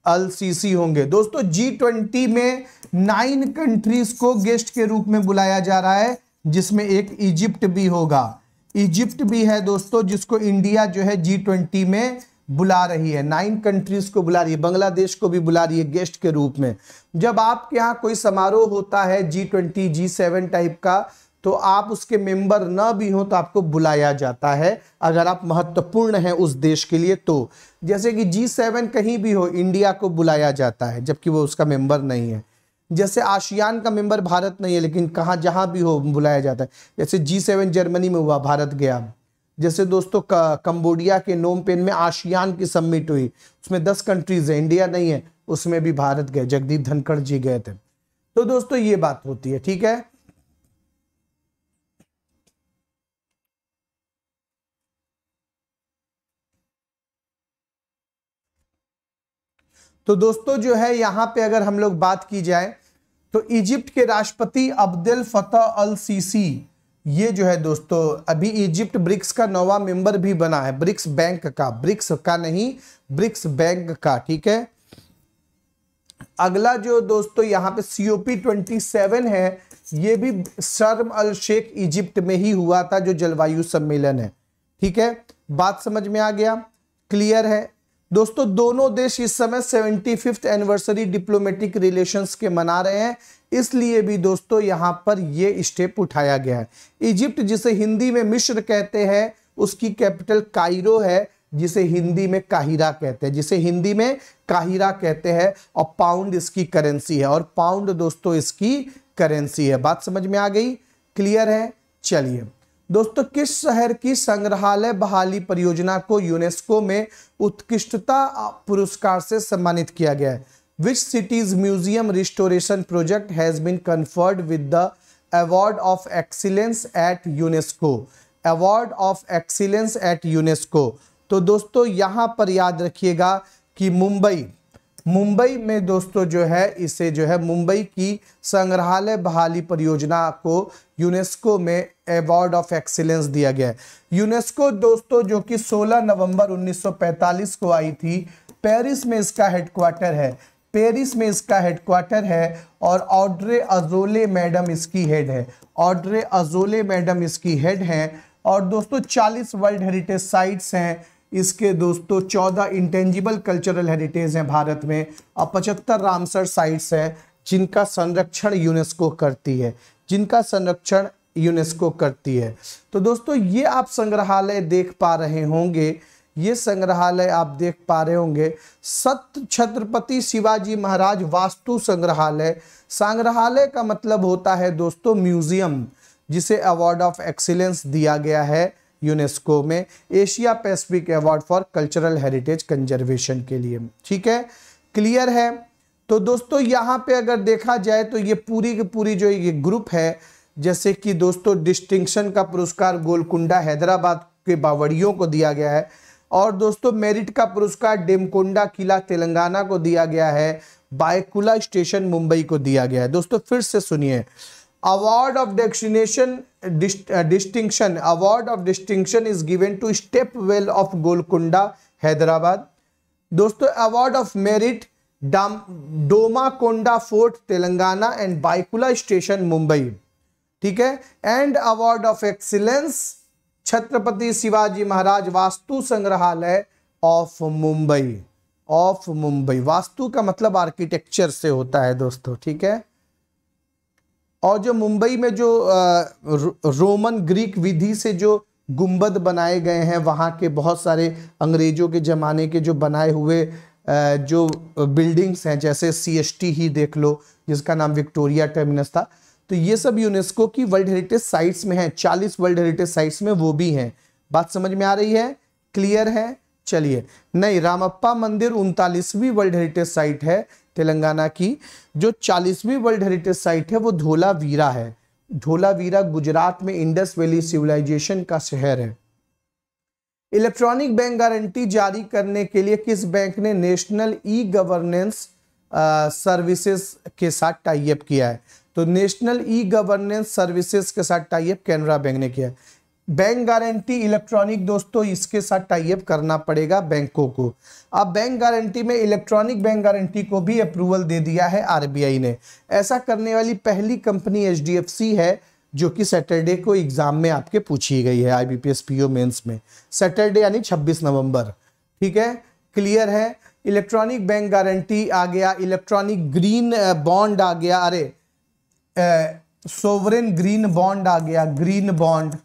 अल सीसी होंगे। दोस्तों जी ट्वेंटी में नाइन कंट्रीज़ को गेस्ट के रूप में बुलाया जा रहा है। जिसमें एक इजिप्ट भी होगा। इजिप्ट भी है दोस्तों, जिसको इंडिया जो है जी ट्वेंटी में बुला रही है। नाइन कंट्रीज़ को बुला रही है। बांग्लादेश को भी बुला रही है गेस्ट के रूप में। जब आपके यहाँ कोई समारोह होता है G twenty G seven type का तो आप उसके मेंबर ना भी हो तो आपको बुलाया जाता है, अगर आप महत्वपूर्ण हैं उस देश के लिए तो। जैसे कि जी सेवन कहीं भी हो, इंडिया को बुलाया जाता है, जबकि वो उसका मेंबर नहीं है। जैसे आशियान का मेंबर भारत नहीं है, लेकिन कहाँ जहाँ भी हो बुलाया जाता है। जैसे जी सेवन जर्मनी में हुआ, भारत गया। जैसे दोस्तों कंबोडिया के नोम पेन में आशियान की सम्मिट हुई। उसमें दस कंट्रीज़ है इंडिया नहीं है, उसमें भी भारत गए, जगदीप धनखड़ जी गए थे। तो दोस्तों, ये बात होती है, ठीक है? तो दोस्तों जो है, यहाँ पे अगर हम लोग बात की जाए तो इजिप्ट के राष्ट्रपति अब्दुल फतेह अल सीसी ये जो है दोस्तों, अभी इजिप्ट ब्रिक्स का नवा मेंबर भी बना है। ब्रिक्स बैंक का, ब्रिक्स का नहीं, ब्रिक्स बैंक का, ठीक है? अगला जो दोस्तों, यहाँ पे सीओपी ट्वेंटी सेवन है, ये भी शर्म अल शेख इजिप्ट में ही हुआ था, जो जलवायु सम्मेलन है, ठीक है? बात समझ में आ गया? क्लियर है? दोस्तों, दोनों देश इस समय seventy fifth anniversary diplomatic relations के मना रहे हैं। इसलिए भी दोस्तों, यहाँ पर ये स्टेप उठाया गया है। इजिप्ट जिसे हिंदी में मिश्र कहते हैं, उसकी कैपिटल कायरो है, जिसे हिंदी में काहिरा कहते हैं। जिसे हिंदी में काहिरा कहते हैं और पाउंड इसकी करेंसी है। और पाउंड दोस्तों, इसकी करेंसी है। बात समझ में आ गई? क्लियर है? चलिए। दोस्तों, किस शहर की संग्रहालय बहाली परियोजना को यूनेस्को में उत्कृष्टता पुरस्कार से सम्मानित किया गया है? Which cities museum restoration project has been conferred with the award of excellence at UNESCO award of excellence at UNESCO तो दोस्तों, यहाँ पर याद रखिएगा कि मुंबई मुंबई में दोस्तों जो है, इसे जो है मुंबई की संग्रहालय बहाली परियोजना को यूनेस्को में अवार्ड ऑफ़ एक्सीलेंस दिया गया है। यूनेस्को दोस्तों जो कि 16 नवंबर 1945 को आई थी, पेरिस में इसका हेडक्वार्टर है। पेरिस में इसका हेडक्वार्टर है और ऑड्रे अजोले मैडम इसकी हेड है। ऑड्रे अजोले मैडम इसकी हेड हैं और दोस्तों 40 वर्ल्ड हेरिटेज साइट्स हैं। इसके दोस्तों 14 इंटेंजिबल कल्चरल हेरिटेज हैं भारत में। और पचहत्तर रामसर साइट्स हैं जिनका संरक्षण यूनेस्को करती है। जिनका संरक्षण यूनेस्को करती है। तो दोस्तों, ये आप संग्रहालय देख पा रहे होंगे। ये संग्रहालय आप देख पा रहे होंगे। सत्य छत्रपति शिवाजी महाराज वास्तु संग्रहालय। संग्रहालय का मतलब होता है दोस्तों, म्यूज़ियम, जिसे अवार्ड ऑफ़ एक्सीलेंस दिया गया है। यूनेस्को में Asia Pacific award for cultural heritage conservation के लिए। ठीक है? क्लियर है? तो दोस्तों, यहाँ पे अगर देखा जाए तो ये पूरी की पूरी जो ये ग्रुप है, जैसे कि दोस्तों, डिस्टिंक्शन का पुरस्कार गोलकुंडा हैदराबाद के बावड़ियों को दिया गया है और दोस्तों, मेरिट का पुरस्कार डेमकोंडा किला तेलंगाना को दिया गया है, बायकुला स्टेशन मुंबई को दिया गया है। दोस्तों, फिर से सुनिए। Award of destination distinction award of distinction is given to step well of Golconda Hyderabad दोस्तों award of merit Domakonda fort Telangana and Byculla station Mumbai ठीक है? And award of excellence Chhatrapati Shivaji Maharaj Vastu Sangrahalaya of Mumbai of Mumbai vastu का मतलब architecture से होता है दोस्तों, ठीक है? और जो मुंबई में जो रोमन ग्रीक विधि से जो गुंबद बनाए गए हैं, वहाँ के बहुत सारे अंग्रेज़ों के ज़माने के जो बनाए हुए जो बिल्डिंग्स हैं, जैसे सी ही देख लो, जिसका नाम विक्टोरिया टर्मिनस था तो ये सब यूनेस्को की वर्ल्ड हेरिटेज साइट्स में है 40 वर्ल्ड हेरिटेज साइट्स में वो भी हैं। बात समझ में आ रही है? क्लियर है? चलिए, नहीं, रामप्पा मंदिर उनतालीसवीं वर्ल्ड हेरिटेज साइट है तेलंगाना की, जो चालीसवीं वर्ल्ड हेरिटेज साइट है, वो धोलावीरा है। धोलावीरा गुजरात में इंडस वैली सिविलाइजेशन का शहर है। इलेक्ट्रॉनिक बैंक गारंटी जारी करने के लिए किस बैंक ने नेशनल ई गवर्नेंस सर्विसेज़ के साथ टाइप किया है? तो नेशनल ई गवर्नेंस सर्विसेज़ के साथ टाइप कैनरा बैंक ने किया है। बैंक गारंटी इलेक्ट्रॉनिक दोस्तों इसके साथ टाइप करना पड़ेगा बैंकों को। अब बैंक गारंटी में इलेक्ट्रॉनिक बैंक गारंटी को भी अप्रूवल दे दिया है आरबीआई ने। ऐसा करने वाली पहली कंपनी एचडीएफसी है, जो कि सैटरडे को एग्ज़ाम में आपके पूछी गई है आईबीपीएस पीओ मेंस में। सैटरडे यानी 26 नवंबर। ठीक है? क्लियर है? इलेक्ट्रॉनिक बैंक गारंटी आ गया, इलेक्ट्रॉनिक ग्रीन बॉन्ड आ गया। अरे सोवरेन ग्रीन बॉन्ड आ गया, green bond.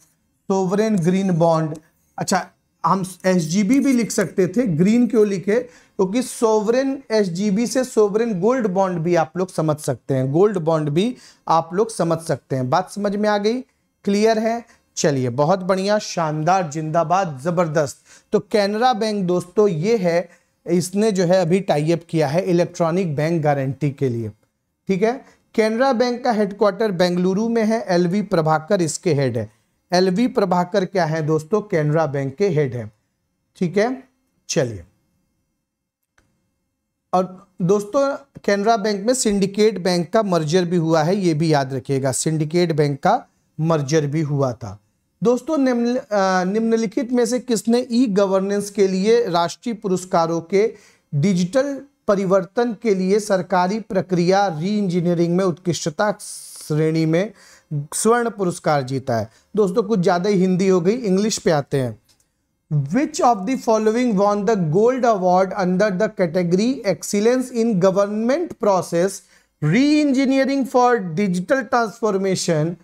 Sovereign green bond अच्छा हम एसजीबी भी लिख सकते थे ग्रीन क्यों लिखे? क्योंकि तो सोवरेन एसजीबी से सोवरेन गोल्ड बॉन्ड भी आप लोग समझ सकते हैं। गोल्ड बॉन्ड भी आप लोग समझ सकते हैं। बात समझ में आ गई? क्लियर है? चलिए, बहुत बढ़िया, शानदार, जिंदाबाद, ज़बरदस्त। तो कैनरा बैंक दोस्तों, ये है, इसने जो है अभी टाइप किया है इलेक्ट्रॉनिक बैंक गारंटी के लिए। ठीक है? कैनरा बैंक का हेडक्वार्टर बेंगलुरु में है एलवी प्रभाकर इसके हेड है। एलवी प्रभाकर क्या है दोस्तों? कैनरा बैंक के हेड है। ठीक है? चलिए। और दोस्तों, कैनरा बैंक में सिंडिकेट बैंक का मर्जर भी हुआ है, ये भी याद रखिएगा। सिंडिकेट बैंक का मर्जर भी हुआ था। दोस्तों, निम्न निम्नलिखित में से किसने ई गवर्नेंस के लिए राष्ट्रीय पुरस्कारों के डिजिटल परिवर्तन के लिए सरकारी प्रक्रिया री इंजीनियरिंग में उत्कृष्टता श्रेणी में स्वर्ण पुरस्कार जीता है। दोस्तों, कुछ ज़्यादा ही हिंदी हो गई, इंग्लिश पे आते हैं। Which of the following won the gold award under the category excellence in government process reengineering for digital transformation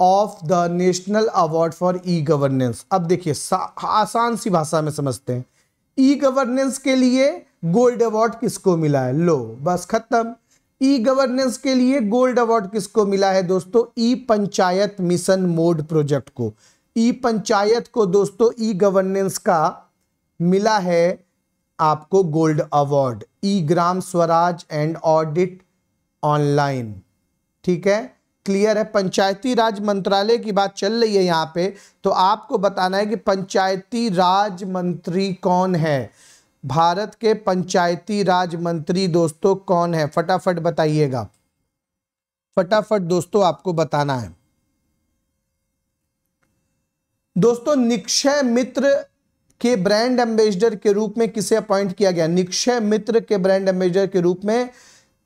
of the national award for e governance अब देखिए आसान सी भाषा में समझते हैं। ई गवर्नेंस के लिए गोल्ड अवार्ड किसको मिला है? लो, बस खत्म। ई गवर्नेंस के लिए गोल्ड अवार्ड किसको मिला है दोस्तों? E panchayat mission mode project को। ई पंचायत को दोस्तों ई गवर्नेंस का मिला है आपको gold award e Gram Swaraj and audit online. ठीक है? क्लियर है? पंचायती राज मंत्रालय की बात चल रही है यहाँ पे। तो आपको बताना है कि पंचायती राज मंत्री कौन है? भारत के पंचायती राज मंत्री दोस्तों कौन है? फटाफट बताइएगा। फटाफट दोस्तों आपको बताना है। दोस्तों, निक्षय मित्र के ब्रांड एम्बेसडर के रूप में किसे अपॉइंट किया गया? निक्षय मित्र के ब्रांड एम्बेसडर के रूप में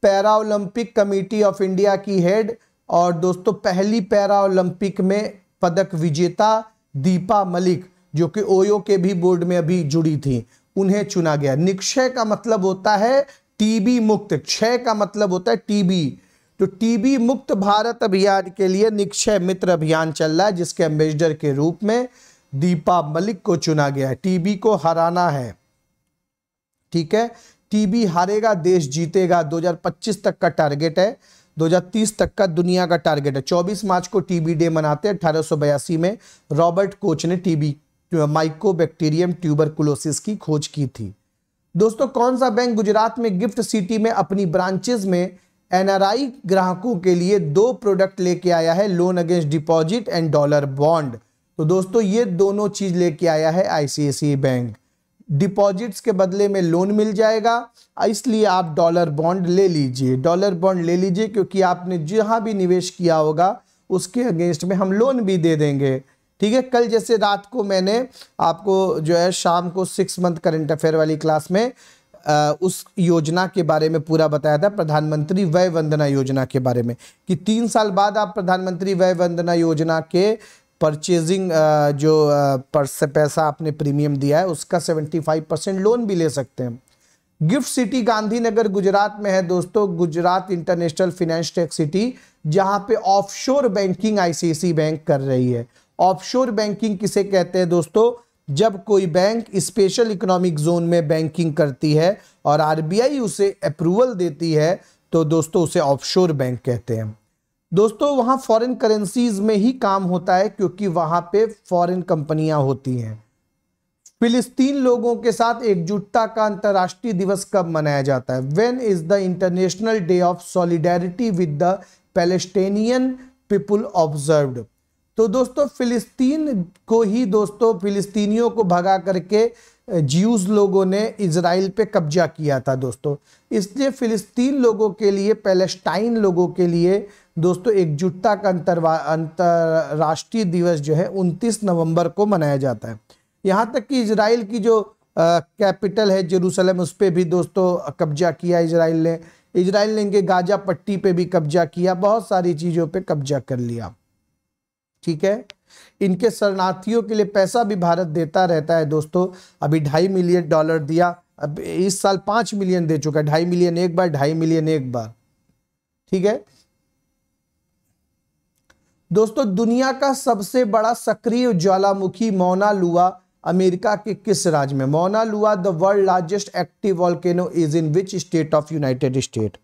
para Olympic committee of India की हेड और दोस्तों, पहली पैरा ओलंपिक में पदक विजेता दीपा मलिक, जो कि ओयो के भी बोर्ड में अभी जुड़ी थी। उन्हें चुना गया। निक्षय का मतलब होता है टीबी मुक्त। क्षय का मतलब होता है टीबी। तो टीबी मुक्त भारत अभियान के लिए निक्षय मित्र अभियान चल रहा है, जिसके एम्बेसडर के रूप में दीपा मलिक को चुना गया है। टीबी को हराना है। ठीक है? टीबी हारेगा, देश जीतेगा। 2025 तक का टारगेट है। 2030 तक का दुनिया का टारगेट है। 24 मार्च को टीबी डे मनाते हैं, अठारह में। रॉबर्ट कोच ने टीबी माइकोबैक्टीरियम ट्यूबरकुलोसिस की खोज की थी। दोस्तों, कौन सा बैंक गुजरात में गिफ्ट सिटी में अपनी ब्रांचेज में एनआरआई ग्राहकों के लिए दो प्रोडक्ट लेके आया है loan against deposit and dollar bond तो दोस्तों, ये दोनों चीज़ लेके आया है आईसीआईसी बैंक डिपॉजिट्स के बदले में लोन मिल जाएगा, इसलिए आप डॉलर बॉन्ड ले लीजिए। डॉलर बॉन्ड ले लीजिए क्योंकि आपने जहाँ भी निवेश किया होगा, उसके अगेंस्ट में हम लोन भी दे देंगे। ठीक है कल जैसे रात को मैंने आपको जो है शाम को सिक्स मंथ करंट अफेयर वाली क्लास में आ, उस योजना के बारे में पूरा बताया था प्रधानमंत्री वय वंदना योजना के बारे में कि तीन साल बाद आप प्रधानमंत्री वय वंदना योजना के परचेजिंग जो पर से पैसा आपने प्रीमियम दिया है उसका 75 परसेंट लोन भी ले सकते हैं गिफ्ट सिटी गांधीनगर गुजरात में है दोस्तों Gujarat international finance tech city जहाँ पे ऑफशोर बैंकिंग आईसीआईसी बैंक कर रही है। ऑफशोर बैंकिंग किसे कहते हैं दोस्तों? जब कोई बैंक स्पेशल इकोनॉमिक जोन में बैंकिंग करती है और आरबीआई उसे अप्रूवल देती है तो दोस्तों उसे ऑफशोर बैंक कहते हैं। दोस्तों, वहाँ फॉरेन करेंसीज में ही काम होता है क्योंकि वहाँ पे फॉरेन कंपनियाँ होती हैं। फिलिस्तीन लोगों के साथ एकजुटता का अंतर्राष्ट्रीय दिवस कब मनाया जाता है? When is the international day of solidarity with the Palestinian people observed तो दोस्तों, फिलिस्तीन को ही दोस्तों, फिलिस्तीनियों को भगा करके ज्यूज लोगों ने इसराइल पे कब्जा किया था दोस्तों। इसलिए फिलिस्तीन लोगों के लिए, पैलेस्टाइन लोगों के लिए दोस्तों, एकजुटता का अंतरवा, अंतर्राष्ट्रीय दिवस जो है 29 नवंबर को मनाया जाता है। यहाँ तक कि इसराइल की जो कैपिटल है, जेरूसलम, उस पर भी दोस्तों, कब्जा किया इसराइल ने। इसराइल ने इनके गाजा पट्टी पे भी कब्जा किया, बहुत सारी चीज़ों पे कब्जा कर लिया। ठीक है? इनके शरणार्थियों के लिए पैसा भी भारत देता रहता है दोस्तों। अभी ढाई मिलियन डॉलर दिया। अब इस साल पाँच मिलियन दे चुका है। ढाई मिलियन एक बार, ढाई मिलियन एक बार। ठीक है? दोस्तों, दुनिया का सबसे बड़ा सक्रिय ज्वालामुखी मोना लुआ अमेरिका के किस राज्य में? Mauna Loa the world largest active volcano, is in which state of united state?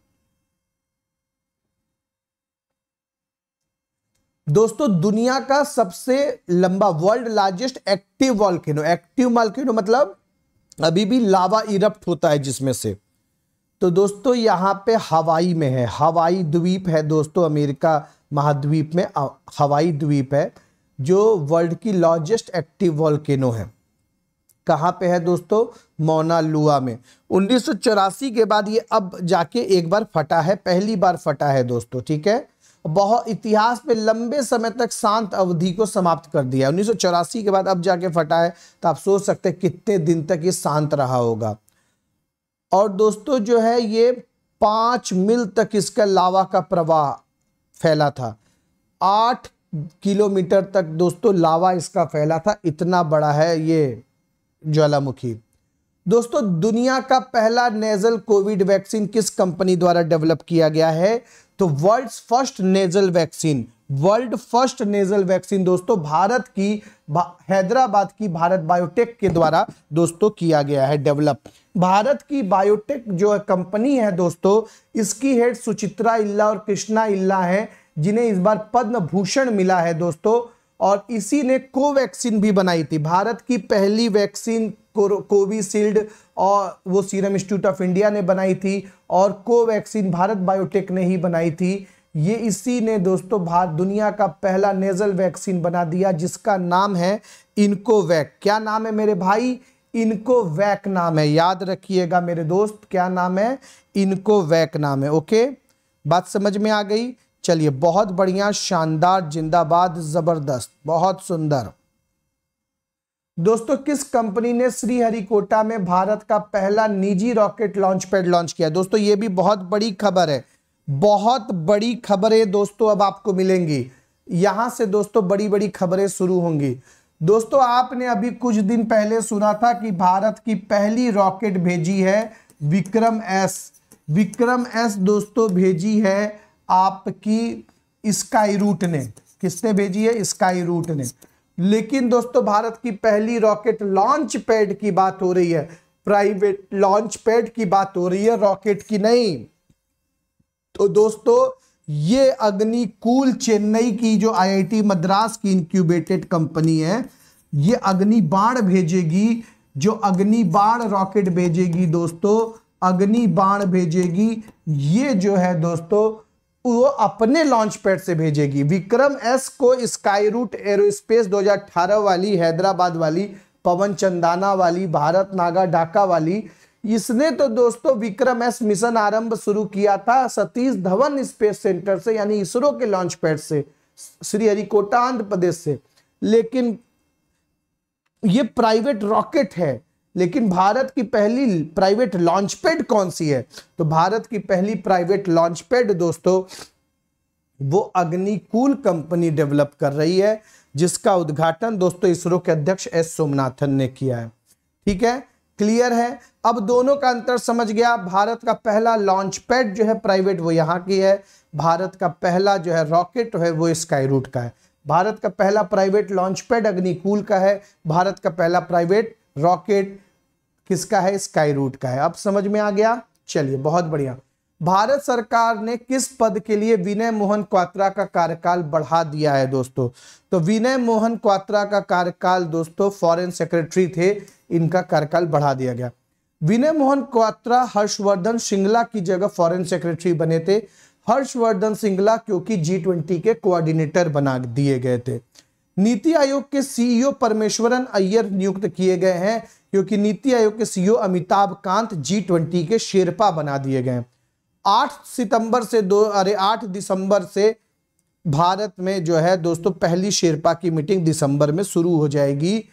दोस्तों, दुनिया का सबसे लंबा world largest active volcano active volcano मतलब अभी भी लावा इरप्ट होता है जिसमें से। तो दोस्तों, यहाँ पे हवाई में है। हवाई द्वीप है दोस्तों, अमेरिका महाद्वीप में हवाई द्वीप है, जो वर्ल्ड की लार्जेस्ट एक्टिव वॉल्केनो है। कहाँ पे है दोस्तों? मोना लुआ में। उन्नीस सौ चौरासी के बाद ये अब जाके एक बार फटा है, पहली बार फटा है दोस्तों, ठीक है? बहुत इतिहास में लंबे समय तक शांत अवधि को समाप्त कर दिया उन्नीस सौ चौरासी के बाद अब जाके फटा है तो आप सोच सकते हैं कितने दिन तक ये शांत रहा होगा। और दोस्तों जो है ये पाँच मील तक इसका लावा का प्रवाह फैला था। आठ किलोमीटर तक दोस्तों लावा इसका फैला था। इतना बड़ा है ये ज्वालामुखी। दोस्तों दुनिया का पहला नेजल कोविड वैक्सीन किस कंपनी द्वारा डेवलप किया गया है? तो world first nasal vaccine world first nasal vaccine दोस्तों, भारत की हैदराबाद की भारत बायोटेक के द्वारा दोस्तों किया गया है डेवलप भारत की बायोटेक जो कंपनी है दोस्तों, इसकी हेड सुचित्रा इल्ला और कृष्णा इल्ला है, जिन्हें इस बार पद्म भूषण मिला है दोस्तों, और इसी ने कोवैक्सीन भी बनाई थी। भारत की पहली वैक्सीन कोविशील्ड और वो सीरम इंस्टीट्यूट ऑफ़ इंडिया ने बनाई थी और कोवैक्सीन भारत बायोटेक ने ही बनाई थी। ये इसी ने दोस्तों भारत दुनिया का पहला नेजल वैक्सीन बना दिया, जिसका नाम है इनकोवैक क्या नाम है मेरे भाई? इनकोवैक नाम है। याद रखिएगा मेरे दोस्त, क्या नाम है? इनकोवैक नाम है, ओके? बात समझ में आ गई? चलिए, बहुत बढ़िया, शानदार, जिंदाबाद, ज़बरदस्त, बहुत सुंदर। दोस्तों, किस कंपनी ने श्रीहरिकोटा में भारत का पहला निजी रॉकेट लॉन्च पैड लॉन्च किया? दोस्तों, ये भी बहुत बड़ी खबर है। बहुत बड़ी खबरें दोस्तों, अब आपको मिलेंगी। यहाँ से दोस्तों बड़ी बड़ी खबरें शुरू होंगी। दोस्तों, आपने अभी कुछ दिन पहले सुना था कि भारत की पहली रॉकेट भेजी है विक्रम एस। विक्रम एस दोस्तों, भेजी है आपकी स्काई रूट ने। किसने भेजी है? स्काई रूट ने। लेकिन दोस्तों, भारत की पहली रॉकेट लॉन्च पैड की बात हो रही है। प्राइवेट लॉन्च पैड की बात हो रही है, रॉकेट की नहीं। तो दोस्तों, ये अग्निकूल चेन्नई की जो आईआईटी मद्रास की इंक्यूबेटेड कंपनी है, ये अग्नि बाण भेजेगी, जो अग्नि बाण रॉकेट भेजेगी दोस्तों, अग्नि बाण भेजेगी। ये जो है दोस्तों वो अपने लॉन्च पैड से भेजेगी। विक्रम एस को स्काई रूट एरोस्पेस 2018 वाली, हैदराबाद वाली, पवन चंदाना वाली, भारत नागा ढाका वाली। इसने तो दोस्तों विक्रम एस मिशन आरंभ शुरू किया था सतीश धवन स्पेस सेंटर से, यानी इसरो के लॉन्च पैड से श्रीहरिकोटा आंध्र प्रदेश से। लेकिन ये प्राइवेट रॉकेट है। लेकिन भारत की पहली प्राइवेट लॉन्च पैड कौन सी है? तो भारत की पहली प्राइवेट लॉन्च पैड दोस्तों, वो अग्निकूल कंपनी डेवलप कर रही है, जिसका उद्घाटन दोस्तों इसरो के अध्यक्ष एस सोमनाथन ने किया है। ठीक है? क्लियर है? अब दोनों का अंतर समझ गया। भारत का पहला लॉन्च पैड जो है प्राइवेट वो यहाँ की है। भारत का पहला जो है रॉकेट है, वो स्काई रूट का है। भारत का पहला प्राइवेट लॉन्च पैड अग्निकूल का है। भारत का पहला प्राइवेट रॉकेट किसका है? स्काई रूट का है। अब समझ में आ गया? चलिए, बहुत बढ़िया। भारत सरकार ने किस पद के लिए विनय मोहन क्वात्रा का कार्यकाल बढ़ा दिया है दोस्तों? तो विनय मोहन क्वात्रा का कार्यकाल दोस्तों फॉरेन सेक्रेटरी थे, इनका कार्यकाल बढ़ा दिया गया। विनय मोहन क्वात्रा हर्षवर्धन श्रृंगला की जगह फॉरेन सेक्रेटरी बने थे। हर्षवर्धन श्रृंगला क्योंकि जी ट्वेंटी के कोऑर्डिनेटर बना दिए गए थे। नीति आयोग के सीईओ परमेश्वरन अय्यर नियुक्त किए गए हैं। क्योंकि नीति आयोग के CEO Amitabh Kant G twenty के शेरपा बना दिए गए आठ सितंबर से दो, अरे आठ दिसंबर से भारत में जो है दोस्तों, पहली शेरपा की मीटिंग दिसंबर में शुरू हो जाएगी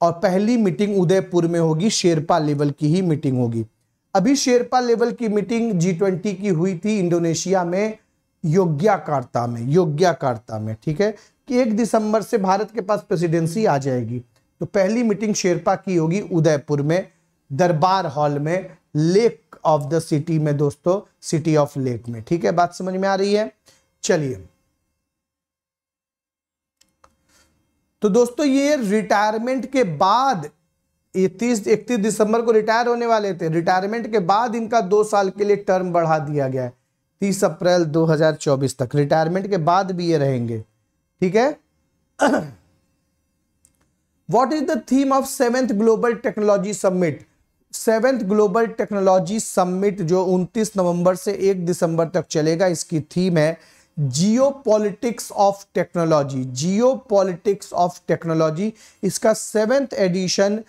और पहली मीटिंग उदयपुर में होगी, शेरपा लेवल की ही मीटिंग होगी। अभी शेरपा लेवल की मीटिंग जी ट्वेंटी की हुई थी इंडोनेशिया में, योग्याकार्ता में योग्याकार्ता में, ठीक है? कि एक दिसंबर से भारत के पास प्रेसिडेंसी आ जाएगी। तो पहली मीटिंग शेरपा की होगी उदयपुर में, दरबार हॉल में, लेक ऑफ़ द सिटी में दोस्तों, सिटी ऑफ़ लेक में। ठीक है, बात समझ में आ रही है? चलिए। तो दोस्तों, ये रिटायरमेंट के बाद तीस, इकतीस दिसंबर को रिटायर होने वाले थे। रिटायरमेंट के बाद इनका दो साल के लिए टर्म बढ़ा दिया गया है। तीस अप्रैल 2024 तक। रिटायरमेंट के बाद भी ये रहेंगे। ठीक है? What is the theme of seventh global technology summit seventh global technology summit जो 29 नवंबर से 1 दिसंबर तक चलेगा, इसकी थीम है geopolitics of technology geopolitics of technology इसका सेवेंथ एडिशन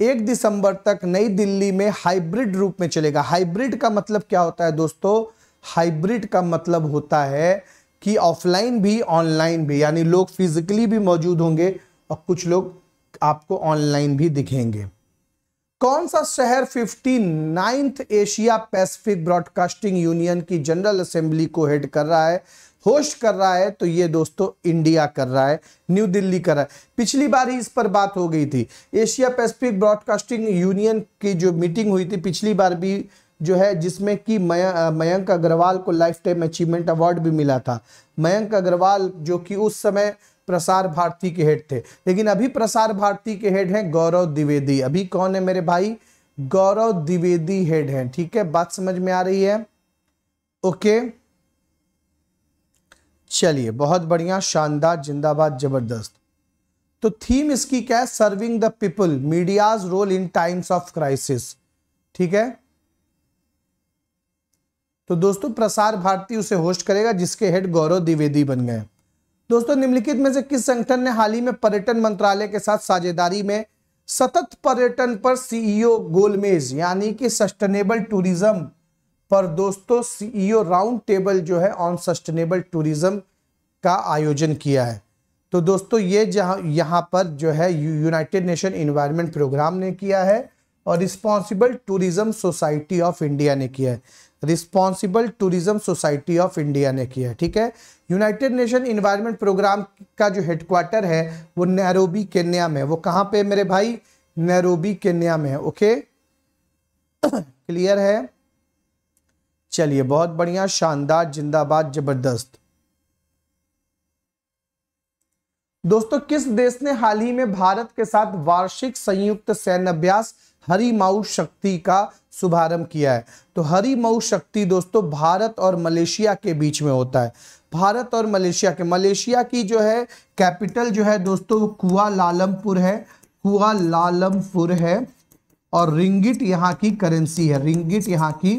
एक दिसंबर तक नई दिल्ली में हाइब्रिड रूप में चलेगा। हाइब्रिड का मतलब क्या होता है दोस्तों? हाइब्रिड का मतलब होता है कि ऑफलाइन भी ऑनलाइन भी, यानी लोग फिजिकली भी मौजूद होंगे और कुछ लोग आपको ऑनलाइन भी दिखेंगे। कौन सा शहर fifty ninth Asia Pacific broadcasting union की जनरल असेंबली को हेड कर रहा है, होस्ट कर रहा है? तो ये दोस्तों इंडिया कर रहा है, न्यू दिल्ली कर रहा है। पिछली बार ही इस पर बात हो गई थी। एशिया पैसिफिक ब्रॉडकास्टिंग यूनियन की जो मीटिंग हुई थी, पिछली बार भी जो है, जिसमें कि मयंक अग्रवाल को लाइफ टाइम अचीवमेंट अवार्ड भी मिला था। मयंक अग्रवाल जो कि उस समय प्रसार भारती के हेड थे। लेकिन अभी प्रसार भारती के हेड हैं गौरव द्विवेदी। अभी कौन है मेरे भाई? गौरव द्विवेदी हेड हैं, ठीक है? बात समझ में आ रही है? ओके। चलिए, बहुत बढ़िया, शानदार, जिंदाबाद, ज़बरदस्त। तो थीम इसकी क्या है? Serving the people media's role in times of crisis ठीक है? तो दोस्तों, प्रसार भारती उसे होस्ट करेगा, जिसके हेड गौरव द्विवेदी बन गए। दोस्तों, निम्नलिखित में से किस संगठन ने हाल ही में पर्यटन मंत्रालय के साथ साझेदारी में सतत पर्यटन पर सीईओ गोलमेज यानी कि सस्टेनेबल टूरिज़्म पर? दोस्तों सीईओ राउंड टेबल जो है ऑन सस्टेनेबल टूरिज़्म का आयोजन किया है। तो दोस्तों, ये जहाँ, यहाँ पर जो है यूनाइटेड नेशन इन्वायरमेंट प्रोग्राम ने किया है और responsible tourism society of India ने किया है। Responsible tourism society of India ने किया ठीक है? यूनाइटेड नेशन इन्वायरमेंट प्रोग्राम का जो हेडक्वार्टर है, वो नैरोबी, केन्या में वो कहाँ पे मेरे भाई? नैरोबी, केन्या में ओके? क्लियर है? चलिए, बहुत बढ़िया, शानदार, जिंदाबाद, ज़बरदस्त। दोस्तों, किस देश ने हाल ही में भारत के साथ वार्षिक संयुक्त सैन्य अभ्यास हरी माऊ शक्ति का शुभारंभ किया है। तो हरी मऊ शक्ति दोस्तों भारत और मलेशिया के बीच में होता है। भारत और मलेशिया के, मलेशिया की जो है कैपिटल जो है दोस्तों कुआ लालमपुर है। कुआ लालमपुर है और रिंगिट यहाँ की करेंसी है। रिंगिट यहाँ की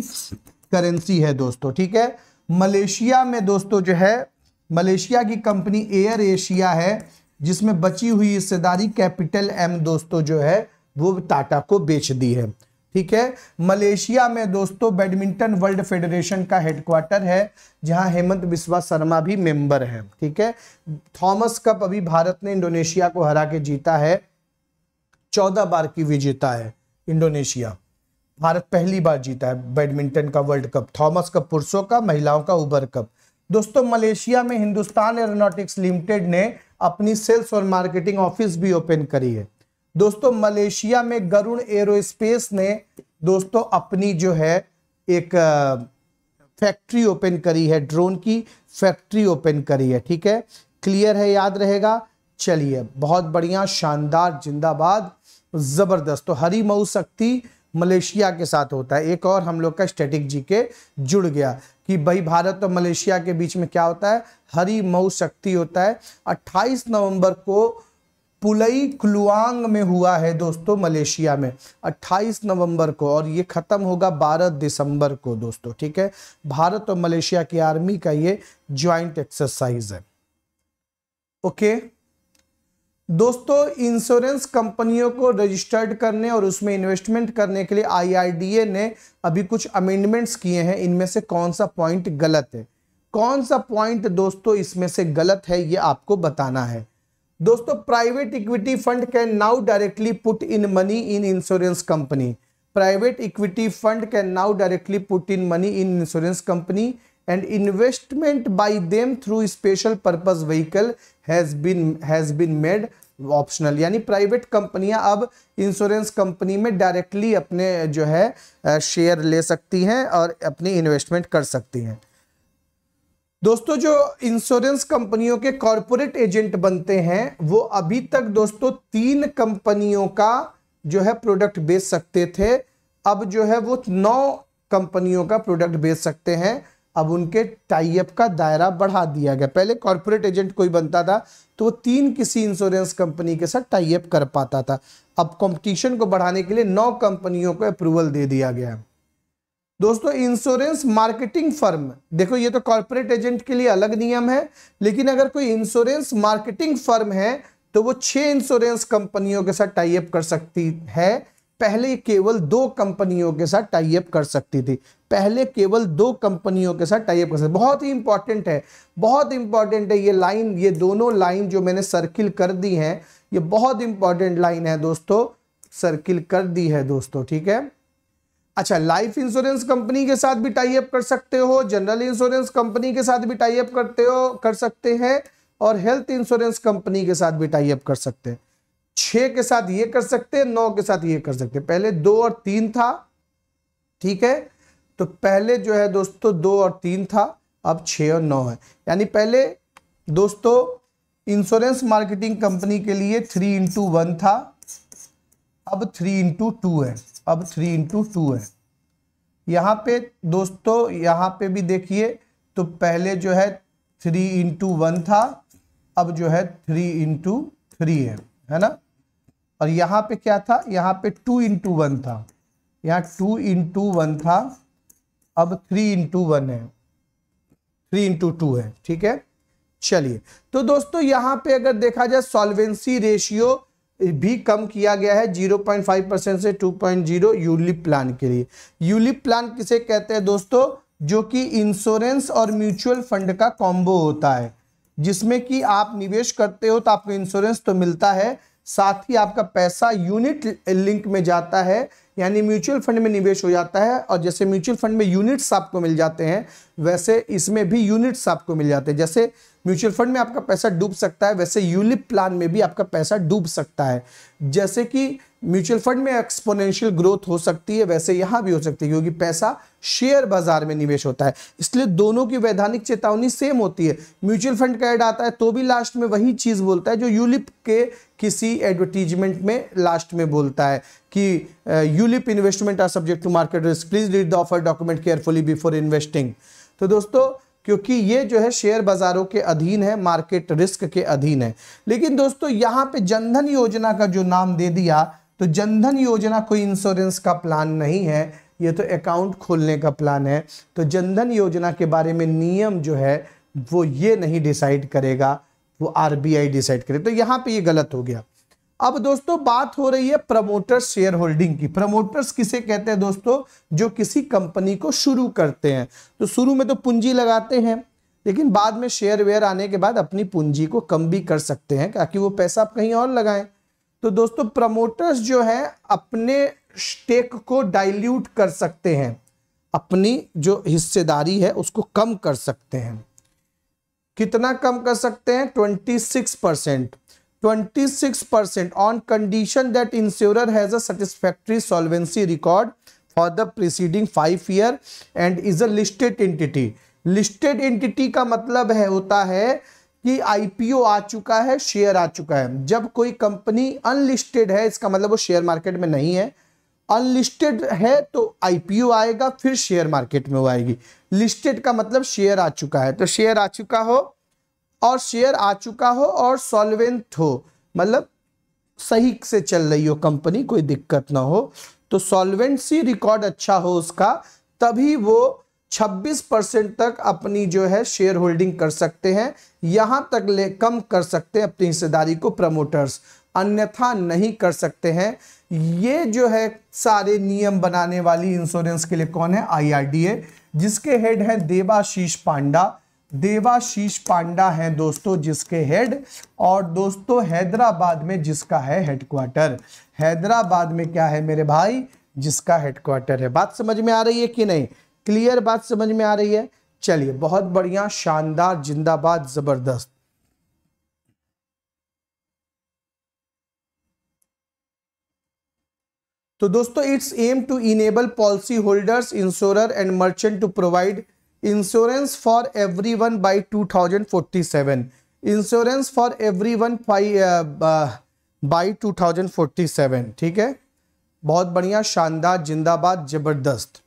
करेंसी है दोस्तों, ठीक है? मलेशिया में दोस्तों जो है, मलेशिया की कंपनी एयर एशिया है, जिसमें बची हुई हिस्सेदारी कैपिटल एम दोस्तों जो है वो टाटा को बेच दी है। ठीक है? मलेशिया में दोस्तों बैडमिंटन वर्ल्ड फेडरेशन का हेडक्वार्टर है, जहाँ हेमंत बिस्वा शर्मा भी मेंबर है। ठीक है? थॉमस कप अभी भारत ने इंडोनेशिया को हरा के जीता है। चौदह बार की विजेता है इंडोनेशिया। भारत पहली बार जीता है बैडमिंटन का वर्ल्ड कप। थॉमस कप पुरुषों का, महिलाओं का उबर कप। दोस्तों, मलेशिया में हिंदुस्तान एरोनॉटिक्स लिमिटेड ने अपनी सेल्स और मार्केटिंग ऑफ़िस भी ओपन करी है। दोस्तों, मलेशिया में गरुण एरोस्पेस ने दोस्तों अपनी जो है एक फैक्ट्री ओपन करी है, ड्रोन की फैक्ट्री ओपन करी है, ठीक है? क्लियर है, याद रहेगा? चलिए, बहुत बढ़िया, शानदार, जिंदाबाद, ज़बरदस्त। तो हरी मऊ शक्ति मलेशिया के साथ होता है। एक और हम लोग का स्टैटिक जी के जुड़ गया कि भाई भारत और मलेशिया के बीच में क्या होता है? हरी मऊ शक्ति होता है। 28 नवंबर को पुलई क्लुआंग में हुआ है दोस्तों मलेशिया में। 28 नवंबर को और ये खत्म होगा 12 दिसंबर को दोस्तों, ठीक है? भारत और मलेशिया की आर्मी का ये ज्वाइंट एक्सरसाइज है। ओके? दोस्तों इंश्योरेंस कंपनियों को रजिस्टर्ड करने और उसमें इन्वेस्टमेंट करने के लिए आईआरडीए ने अभी कुछ अमेंडमेंट्स किए हैं। इनमें से कौन सा पॉइंट गलत है? कौन सा पॉइंट दोस्तों इसमें से गलत है, ये आपको बताना है। दोस्तों private equity fund can now directly put in money in insurance company private equity fund can now directly put in money in insurance company and investment by them through special purpose vehicle has been has been made optional यानी private कंपनियाँ अब insurance company में directly अपने जो है share ले सकती हैं और अपनी इन्वेस्टमेंट कर सकती हैं। दोस्तों, जो इंश्योरेंस कंपनियों के कॉरपोरेट एजेंट बनते हैं, वो अभी तक दोस्तों तीन कंपनियों का जो है प्रोडक्ट बेच सकते थे। अब जो है वो नौ कंपनियों का प्रोडक्ट बेच सकते हैं। अब उनके टाइप का दायरा बढ़ा दिया गया। पहले कॉरपोरेट एजेंट कोई बनता था तो वो तीन किसी इंश्योरेंस कंपनी के साथ टाइप कर पाता था। अब कंपटीशन को बढ़ाने के लिए नौ कंपनियों को अप्रूवल दे दिया गया दोस्तों इंश्योरेंस मार्केटिंग फर्म देखो, ये तो कॉर्पोरेट एजेंट के लिए अलग नियम है, लेकिन अगर कोई इंश्योरेंस मार्केटिंग फर्म है तो वो छह इंश्योरेंस कंपनियों के साथ टाइप कर सकती है। पहले केवल दो कंपनियों के साथ टाइप कर सकती थी। पहले केवल दो कंपनियों के साथ टाइप कर सकती बहुत ही इंपॉर्टेंट है, बहुत इंपॉर्टेंट है ये लाइन ये दोनों लाइन जो मैंने सर्किल कर दी है, ये बहुत इंपॉर्टेंट लाइन है दोस्तों सर्किल कर दी है दोस्तों, ठीक है? अच्छा लाइफ इंश्योरेंस कंपनी के साथ भी टाई अप कर सकते हो जनरल इंश्योरेंस कंपनी के साथ भी टाई अप करते हो, कर सकते हैं, और हेल्थ इंश्योरेंस कंपनी के साथ भी टाई अप कर सकते हैं। छह के साथ ये कर सकते हैं, नौ के साथ ये कर सकते हैं। पहले दो और तीन था, ठीक है? तो पहले जो है दोस्तों, दो और तीन था, अब छह और नौ है। यानी पहले दोस्तों इंश्योरेंस मार्केटिंग कंपनी के लिए थ्री इंटू वन था, अब थ्री इंटू टू है। अब थ्री इंटू टू है। यहाँ पे दोस्तों, यहाँ पे भी देखिए तो पहले जो है थ्री इंटू वन था, अब जो है थ्री इंटू थ्री है है ना? और यहाँ पे क्या था? यहाँ पे टू इंटू वन था। यहाँ टू इंटू वन था, अब थ्री इंटू वन है। थ्री इंटू टू है, ठीक है? चलिए तो दोस्तों, यहाँ पे अगर देखा जाए सॉल्वेंसी रेशियो भी कम किया गया है 0.5 परसेंट से 2.0 यूलिप प्लान के लिए। यूलिप प्लान किसे कहते हैं दोस्तों? जो कि इंश्योरेंस और म्यूचुअल फंड का कॉम्बो होता है, जिसमें कि आप निवेश करते हो तो आपको इंश्योरेंस तो मिलता है, साथ ही आपका पैसा यूनिट लिंक में जाता है, यानी म्यूचुअल फंड में निवेश हो जाता है, और जैसे म्यूचुअल फंड में यूनिट्स आपको मिल जाते हैं, वैसे इसमें भी यूनिट्स आपको मिल जाते हैं। जैसे म्यूचुअल फंड में आपका पैसा डूब सकता है, वैसे यूलिप प्लान में भी आपका पैसा डूब सकता है। जैसे कि म्यूचुअल फंड में एक्सपोनेंशियल ग्रोथ हो सकती है, वैसे यहाँ भी हो सकती है, क्योंकि पैसा शेयर बाज़ार में निवेश होता है। इसलिए दोनों की वैधानिक चेतावनी सेम होती है। म्यूचुअल फंड का एड आता है तो भी लास्ट में वही चीज़ बोलता है जो यूलिप के किसी एडवर्टीजमेंट में लास्ट में बोलता है कि ULIP investment are subject to market risk, please read the offer document carefully before investing. तो दोस्तों क्योंकि ये जो है शेयर बाजारों के अधीन है, मार्केट रिस्क के अधीन है। लेकिन दोस्तों, यहाँ पे जनधन योजना का जो नाम दे दिया तो जनधन योजना कोई इंश्योरेंस का प्लान नहीं है, ये तो अकाउंट खोलने का प्लान है। तो जनधन योजना के बारे में नियम जो है, वो ये नहीं डिसाइड करेगा, वो आरबीआई डिसाइड करे। तो यहाँ पे ये गलत हो गया। अब दोस्तों, बात हो रही है प्रमोटर्स शेयर होल्डिंग की। प्रमोटर्स किसे कहते हैं दोस्तों? जो किसी कंपनी को शुरू करते हैं। तो शुरू में तो पूंजी लगाते हैं, लेकिन बाद में शेयर वेयर आने के बाद अपनी पूंजी को कम भी कर सकते हैं, ताकि वो पैसा आप कहीं और लगाएँ। तो दोस्तों, प्रमोटर्स जो है, अपने स्टेक को डाइल्यूट कर सकते हैं। अपनी जो हिस्सेदारी है, उसको कम कर सकते हैं। कितना कम कर सकते हैं? 26 percent. 26% percent on condition that insurer has satisfactory solvency record for the preceding five year and is a listed entity listed entity का मतलब है, होता है कि आईपीओ आ चुका है शेयर आ चुका है। जब कोई कंपनी अनलिस्टेड है, इसका मतलब वो शेयर मार्केट में नहीं है। अनलिस्टेड है तो आईपीओ आएगा, फिर शेयर मार्केट में वो आएगी। लिस्टेड का मतलब शेयर आ चुका है। तो शेयर आ चुका हो और शेयर आ चुका हो और सॉल्वेंट हो। मतलब सही से चल रही हो कंपनी, कोई दिक्कत ना हो। तो सॉल्वेंसी रिकॉर्ड अच्छा हो उसका, तभी वो 26 परसेंट तक अपनी जो है शेयर होल्डिंग कर सकते हैं। यहाँ तक ले, कम कर सकते हैं अपनी हिस्सेदारी को प्रमोटर्स, अन्यथा नहीं कर सकते हैं। ये जो है सारे नियम बनाने वाली इंश्योरेंस के लिए कौन है? आईआरडीए जिसके हेड है देवाशीष पांडा। देवाशीष पांडा है दोस्तों, जिसके हेड और दोस्तों, हैदराबाद में जिसका है हेडक्वार्टर हैदराबाद में क्या है मेरे भाई? जिसका हेडक्वार्टर है। बात समझ में आ रही है कि नहीं? क्लियर बात समझ में आ रही है? चलिए, बहुत बढ़िया, शानदार, जिंदाबाद, ज़बरदस्त। तो दोस्तों it's aim to enable policy holders insurer and merchant to provide insurance for every one by two thousand forty seven insurance for every one by two thousand forty seven ठीक है? बहुत बढ़िया, शानदार, जिंदाबाद, ज़बरदस्त।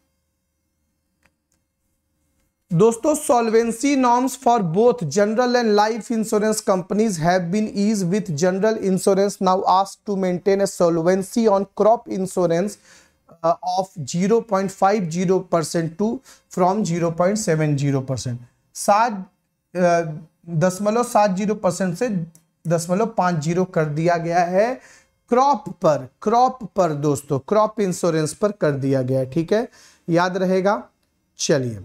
दोस्तों solvency norms for both general and life insurance companies have been ease with general insurance now ask to maintain a solvency on crop insurance of 0.50 percent to from 0.70 percent सात uh, दशमलव सात ज़ीरो परसेंट से दशमलव पाँच zero कर दिया गया है। क्रॉप पर क्रॉप पर दोस्तों क्रॉप इंश्योरेंस पर कर दिया गया है ठीक है? याद रहेगा? चलिए।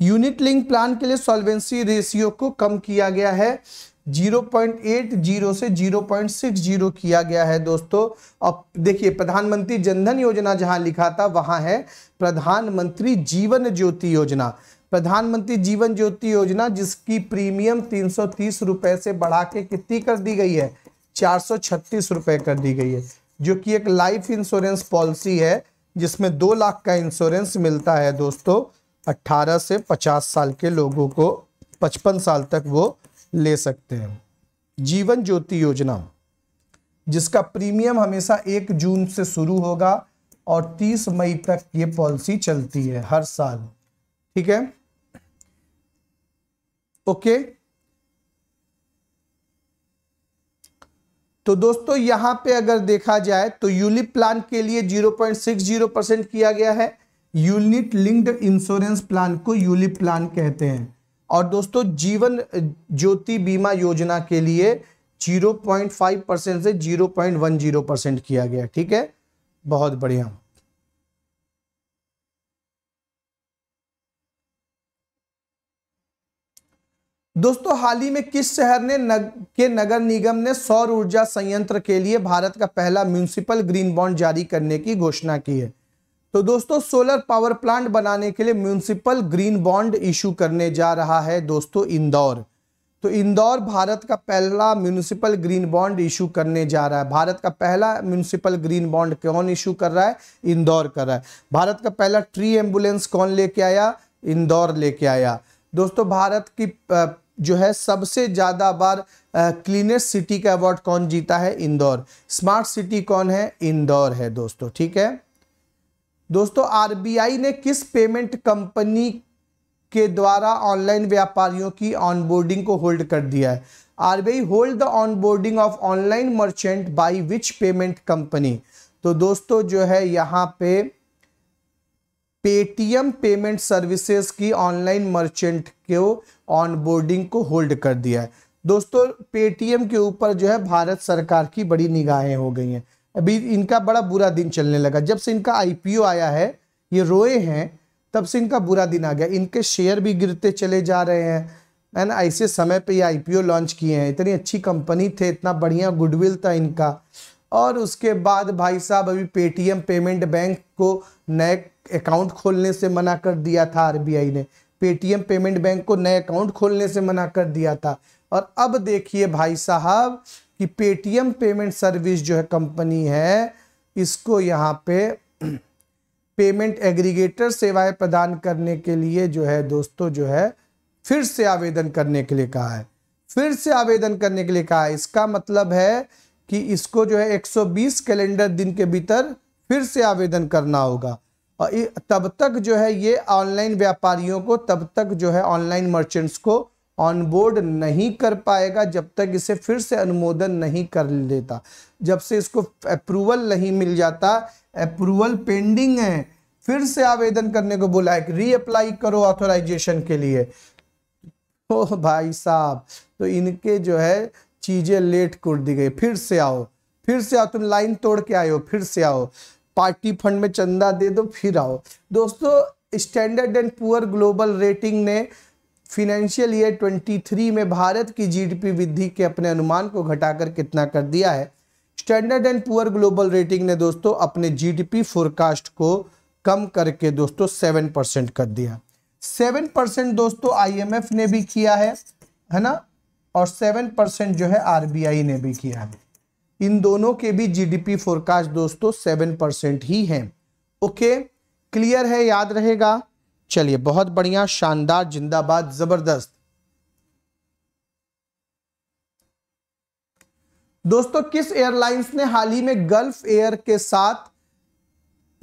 यूनिट लिंक प्लान के लिए सॉल्वेंसी रेशियो को कम किया गया है। 0.80 से 0.60 किया गया है दोस्तों। अब देखिए, प्रधानमंत्री जनधन योजना जहाँ लिखा था, वहाँ है प्रधानमंत्री जीवन ज्योति योजना। प्रधानमंत्री जीवन ज्योति योजना, जिसकी प्रीमियम तीन रुपए से बढ़ा के कितनी कर दी गई है? चार रुपए कर दी गई है, जो कि एक लाइफ इंश्योरेंस पॉलिसी है, जिसमें दो लाख का इंश्योरेंस मिलता है दोस्तों। 18 से 50 साल के लोगों को 55 साल तक वो ले सकते हैं। जीवन ज्योति योजना, जिसका प्रीमियम हमेशा एक जून से शुरू होगा और 30 मई तक ये पॉलिसी चलती है हर साल। ठीक है? ओके? तो दोस्तों, यहाँ पे अगर देखा जाए तो यूलिप प्लान के लिए 0.60 परसेंट किया गया है। यूनिट लिंक्ड इंश्योरेंस प्लान को यूलिप प्लान कहते हैं। और दोस्तों जीवन ज्योति बीमा योजना के लिए 0.5 परसेंट से 0.10 परसेंट किया गया ठीक है? बहुत बढ़िया। दोस्तों हाल ही में किस शहर ने नग, के नगर निगम ने सौर ऊर्जा संयंत्र के लिए भारत का पहला म्यूनिसिपल ग्रीन बॉन्ड जारी करने की घोषणा की है? तो दोस्तों सोलर पावर प्लांट बनाने के लिए म्यूनिसिपल ग्रीन बॉन्ड इशू करने जा रहा है दोस्तों इंदौर। तो इंदौर भारत का पहला म्यूनिसिपल ग्रीन बॉन्ड इशू करने जा रहा है। भारत का पहला म्यूनिसिपल ग्रीन बॉन्ड कौन इशू कर रहा है? इंदौर कर रहा है। भारत का पहला ट्री एंबुलेंस कौन लेके आया? इंदौर लेके आया। दोस्तों, भारत की जो है सबसे ज़्यादा बार क्लीनेस्ट सिटी का अवार्ड कौन जीता है? इंदौर। स्मार्ट सिटी कौन है? इंदौर है दोस्तों, ठीक है? दोस्तों, आरबीआई ने किस पेमेंट कंपनी के द्वारा ऑनलाइन व्यापारियों की ऑनबोर्डिंग को होल्ड कर दिया है? RBI, hold the onboarding of online merchant by which payment company? तो दोस्तों, जो है यहाँ पे पेटीएम पेमेंट सर्विसेज़ की ऑनलाइन मर्चेंट को ऑनबोर्डिंग को होल्ड कर दिया है। दोस्तों, पेटीएम के ऊपर जो है भारत सरकार की बड़ी निगाहें हो गई हैं। अभी इनका बड़ा बुरा दिन चलने लगा। जब से इनका आईपीओ आया है, ये रोए हैं, तब से इनका बुरा दिन आ गया। इनके शेयर भी गिरते चले जा रहे हैं। है ना ऐसे समय पे ये आईपीओ लॉन्च किए हैं। इतनी अच्छी कंपनी थे, इतना बढ़िया गुडविल था इनका। और उसके बाद भाई साहब अभी पेटीएम पेमेंट बैंक को नए अकाउंट खोलने से मना कर दिया था आरबीआई ने। पेटीएम पेमेंट बैंक को नए अकाउंट खोलने से मना कर दिया था। और अब देखिए भाई साहब कि पेटीएम पेमेंट सर्विस जो है कंपनी है, इसको यहाँ पे पेमेंट एग्रीगेटर सेवाएँ प्रदान करने के लिए जो है दोस्तों जो है फिर से आवेदन करने के लिए कहा है। फिर से आवेदन करने के लिए कहा है। इसका मतलब है कि इसको जो है 120 कैलेंडर दिन के भीतर फिर से आवेदन करना होगा। और तब तक जो है ये ऑनलाइन व्यापारियों को तब तक जो है ऑनलाइन मर्चेंट्स को ऑन बोर्ड नहीं कर पाएगा जब तक इसे फिर से अनुमोदन नहीं कर लेता। जब से इसको अप्रूवल नहीं मिल जाता अप्रूवल पेंडिंग है, फिर से आवेदन करने को बोला है री अप्लाई करो ऑथोराइजेशन के लिए। ओ भाई साहब तो इनके जो है चीज़ें लेट कर दी गई। फिर से आओ, फिर से आओ, तुम लाइन तोड़ के हो, फिर से आओ। पार्टी फंड में चंदा दे दो, फिर आओ। दोस्तों Standard and Poor global rating ने फिनेंशियल ईयर 23 में भारत की जीडीपी वृद्धि के अपने अनुमान को घटाकर कितना कर दिया है? Standard and Poor global rating ने दोस्तों अपने जीडीपी फोरकास्ट को कम करके दोस्तों सेवन परसेंट कर दिया। सेवन परसेंट दोस्तों आईएमएफ ने भी किया है है ना? और सेवन परसेंट जो है आरबीआई ने भी किया है। इन दोनों के भी जीडीपी फोरकास्ट दोस्तों सेवन परसेंट ही है। ओके क्लियर है? याद रहेगा? चलिए, बहुत बढ़िया, शानदार, जिंदाबाद, ज़बरदस्त। दोस्तों, किस एयरलाइंस ने हाल ही में गल्फ एयर के साथ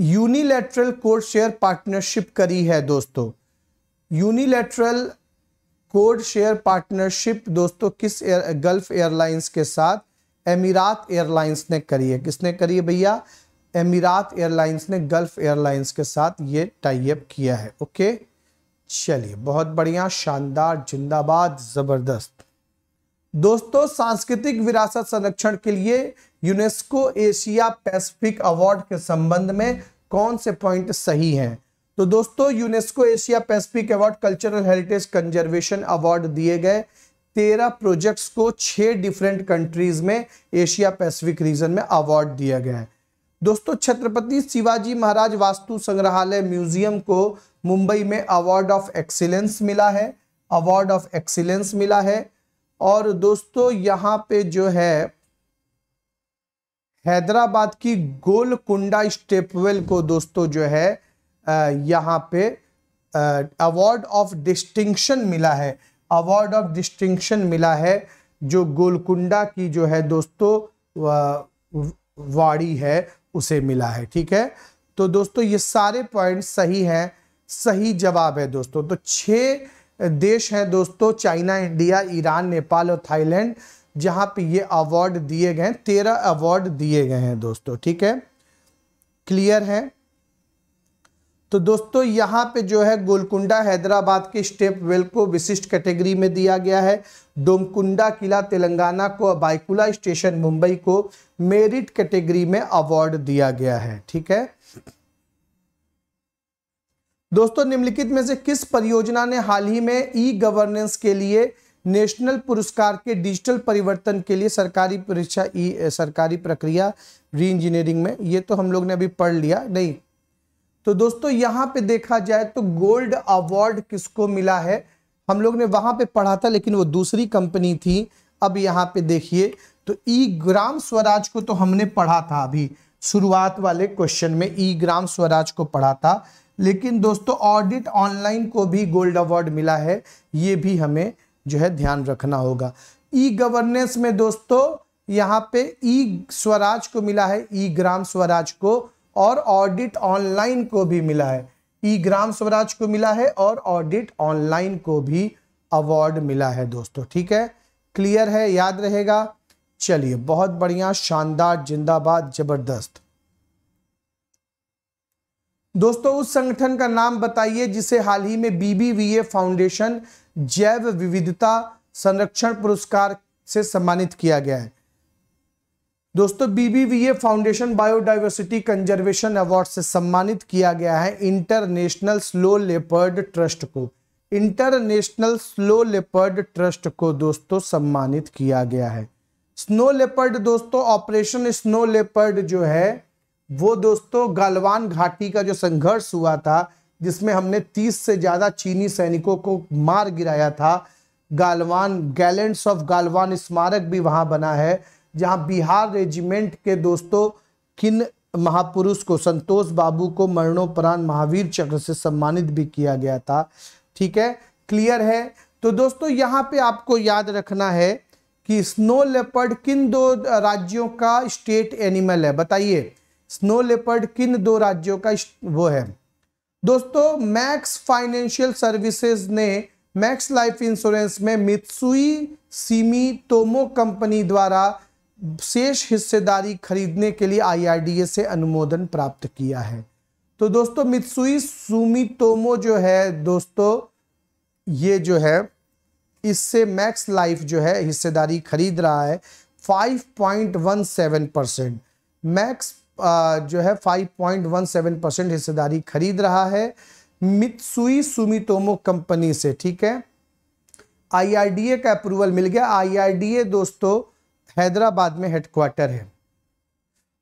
यूनिलेटरल कोड शेयर पार्टनरशिप करी है, दोस्तों? यूनिलेटरल कोड शेयर पार्टनरशिप, दोस्तों, किस एयर, गल्फ एयरलाइंस के साथ एमिरात एयरलाइंस ने करी है? किसने करी है, भैया? एमिरात एयरलाइंस ने गल्फ एयरलाइंस के साथ ये टाइप किया है। ओके? चलिए, बहुत बढ़िया, शानदार, जिंदाबाद, ज़बरदस्त। दोस्तों, सांस्कृतिक विरासत संरक्षण के लिए यूनेस्को एशिया पैसिफिक अवार्ड के संबंध में कौन से पॉइंट सही हैं? तो दोस्तों, UNESCO Asia Pacific award cultural heritage conservation award दिए गए। तेरह प्रोजेक्ट्स को छह डिफरेंट कंट्रीज़ में एशिया पैसिफिक रीजन में अवार्ड दिया गया है। दोस्तों, छत्रपति शिवाजी महाराज वास्तु संग्रहालय म्यूज़ियम को मुंबई में अवार्ड ऑफ़ एक्सीलेंस मिला है। अवार्ड ऑफ़ एक्सीलेंस मिला है। और दोस्तों, यहाँ पे जो है, हैदराबाद की गोलकुंडा स्टेपवेल को दोस्तों जो है यहाँ पे अवार्ड ऑफ़ डिस्टिंक्शन मिला है। अवार्ड ऑफ़ डिस्टिंक्शन मिला है, जो गोलकुंडा की जो है दोस्तों वाड़ी है। उसे मिला है, ठीक है? तो दोस्तों, ये सारे पॉइंट सही हैं, सही जवाब है दोस्तों। तो छः देश हैं दोस्तों, चाइना, इंडिया, ईरान, नेपाल और थाईलैंड, जहाँ पे ये अवार्ड दिए गए हैं, तेरह अवार्ड दिए गए हैं दोस्तों, ठीक है? क्लियर है? तो दोस्तों, यहाँ पे जो है गोलकुंडा हैदराबाद के स्टेप वेल को विशिष्ट कैटेगरी में दिया गया है। डोमकुंडा किला तेलंगाना को बाइकुला स्टेशन मुंबई को मेरिट कैटेगरी में अवार्ड दिया गया है, ठीक है? दोस्तों, निम्नलिखित में से किस परियोजना ने हाल ही में ई गवर्नेंस के लिए नेशनल पुरस्कार के डिजिटल परिवर्तन के लिए सरकारी परीक्षा ई, सरकारी प्रक्रिया री इंजीनियरिंग में? ये तो हम लोग ने अभी पढ़ लिया, नहीं? तो दोस्तों, यहाँ पे देखा जाए तो गोल्ड अवार्ड किसको मिला है? हम लोग ने वहाँ पे पढ़ा था, लेकिन वो दूसरी कंपनी थी। अब यहाँ पे देखिए तो ई ग्राम स्वराज को तो हमने पढ़ा था अभी। शुरुआत वाले क्वेश्चन में ई ग्राम स्वराज को पढ़ा था। लेकिन दोस्तों, ऑडिट ऑनलाइन को भी गोल्ड अवार्ड मिला है। ये भी हमें जो है ध्यान रखना होगा। ई गवर्नेंस में दोस्तों, यहाँ पे ई स्वराज को मिला है। ई ग्राम स्वराज को और ऑडिट ऑनलाइन को भी मिला है। ई ग्राम स्वराज को मिला है और ऑडिट ऑनलाइन को भी अवार्ड मिला है दोस्तों, ठीक है? क्लियर है? याद रहेगा? चलिए, बहुत बढ़िया, शानदार, जिंदाबाद, ज़बरदस्त। दोस्तों, उस संगठन का नाम बताइए जिसे हाल ही में बीबीवीए फाउंडेशन जैव विविधता संरक्षण पुरस्कार से सम्मानित किया गया है। दोस्तों BBVA foundation biodiversity conservation award से सम्मानित किया गया है इंटरनेशनल स्लो लेपर्ड ट्रस्ट को। इंटरनेशनल स्लो लेपर्ड ट्रस्ट को दोस्तों सम्मानित किया गया है। स्नो लेपर्ड दोस्तों ऑपरेशन स्नो लेपर्ड जो है, वो दोस्तों गलवान घाटी का जो संघर्ष हुआ था, जिसमें हमने 30 से ज़्यादा चीनी सैनिकों को मार गिराया था, गालवान गैलेंट्स ऑफ़ गालवान स्मारक भी वहाँ बना है। जहाँ बिहार रेजिमेंट के दोस्तों किन महापुरुष को संतोष बाबू को मरणोपरांत महावीर चक्र से सम्मानित भी किया गया था? ठीक है, क्लियर है? तो दोस्तों, यहाँ पे आपको याद रखना है कि स्नो लेपर्ड किन दो राज्यों का स्टेट एनिमल है? बताइए, स्नो लेपर्ड किन दो राज्यों का वो है? दोस्तों, मैक्स फाइनेंशियल सर्विसेज़ ने मैक्स लाइफ इंश्योरेंस में मित्सुई सीमी तोमो कंपनी द्वारा शेष हिस्सेदारी खरीदने के लिए आईआरडीए से अनुमोदन प्राप्त किया है। तो दोस्तों, मित्सुई सुमितोमो जो है, दोस्तों, ये जो है, इससे मैक्स लाइफ जो है, हिस्सेदारी खरीद रहा है 5.17 परसेंट। मैक्स जो है 5.17 परसेंट हिस्सेदारी खरीद रहा है मित्सुई सुमितोमो कंपनी से, ठीक है? आईआरडीए का अप्रूवल मिल गया। आईआरडीए दोस्तों हैदराबाद में हेडक्वार्टर है।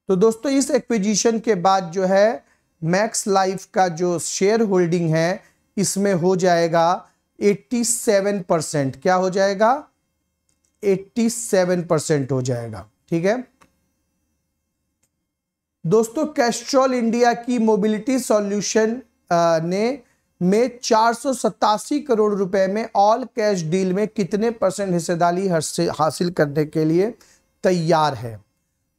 तो दोस्तों, इस एक्विजिशन के बाद जो है मैक्स लाइफ का जो शेयर होल्डिंग है, इसमें हो जाएगा 87 परसेंट क्या हो जाएगा? 87 परसेंट हो जाएगा। ठीक है? दोस्तों कैस्ट्रॉल इंडिया की मोबिलिटी सॉल्यूशन ने में चार सौ सतासी करोड़ रुपए में ऑल कैश डील में कितने परसेंट हिस्सेदारी हासिल करने के लिए तैयार है?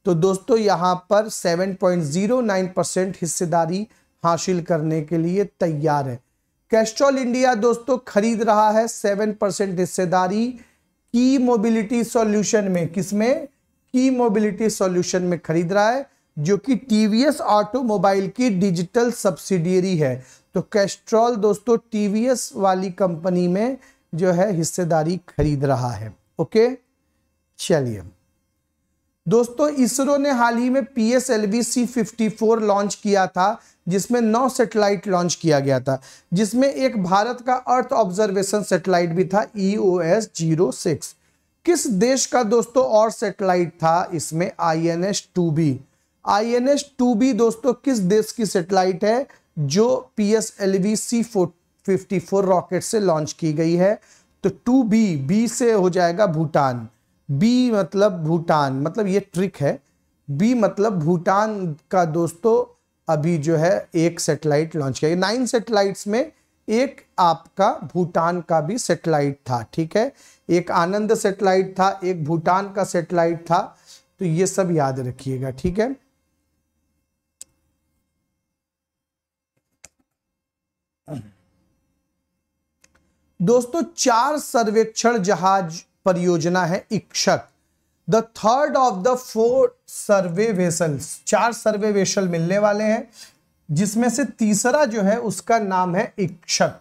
तो दोस्तों, यहाँ पर 7.09 परसेंट हिस्सेदारी हासिल करने के लिए तैयार है। कैस्ट्रॉल इंडिया दोस्तों खरीद रहा है सेवन परसेंट हिस्सेदारी की मोबिलिटी सॉल्यूशन में। किसमें की मोबिलिटी सॉल्यूशन में खरीद रहा है, जो कि टीवीएस ऑटोमोबाइल की डिजिटल सब्सिडियरी है। तो कैस्ट्रॉल दोस्तों टीवीएस वाली कंपनी में जो है हिस्सेदारी खरीद रहा है। ओके? चलिए। दोस्तों, इसरो ने हाल ही में P S L V C fifty four launch किया था, जिसमें नौ सेटेलाइट लॉन्च किया गया था, जिसमें एक भारत का अर्थ ऑब्जर्वेशन सेटेलाइट भी था E O S zero six किस देश का दोस्तों और सेटेलाइट था इसमें I N S two B I N S two B दोस्तों, किस देश की सेटेलाइट है? जो P S L V C fifty four rocket से लॉन्च की गई है तो टू बी बी से हो जाएगा भूटान। बी मतलब भूटान मतलब ये ट्रिक है। बी मतलब भूटान का दोस्तों, अभी जो है एक सेटेलाइट लॉन्च किया। नाइन सेटेलाइट्स में एक आपका भूटान का भी सेटेलाइट था, ठीक है? एक आनंद सेटेलाइट था, एक भूटान का सेटेलाइट था। तो ये सब याद रखिएगा, ठीक है? दोस्तों, चार सर्वेक्षण जहाज़ परियोजना है Ikshak. The third of the four survey vessels, चार सर्वे वेसल मिलने वाले हैं, जिसमें से तीसरा जो है उसका नाम है इक्षक।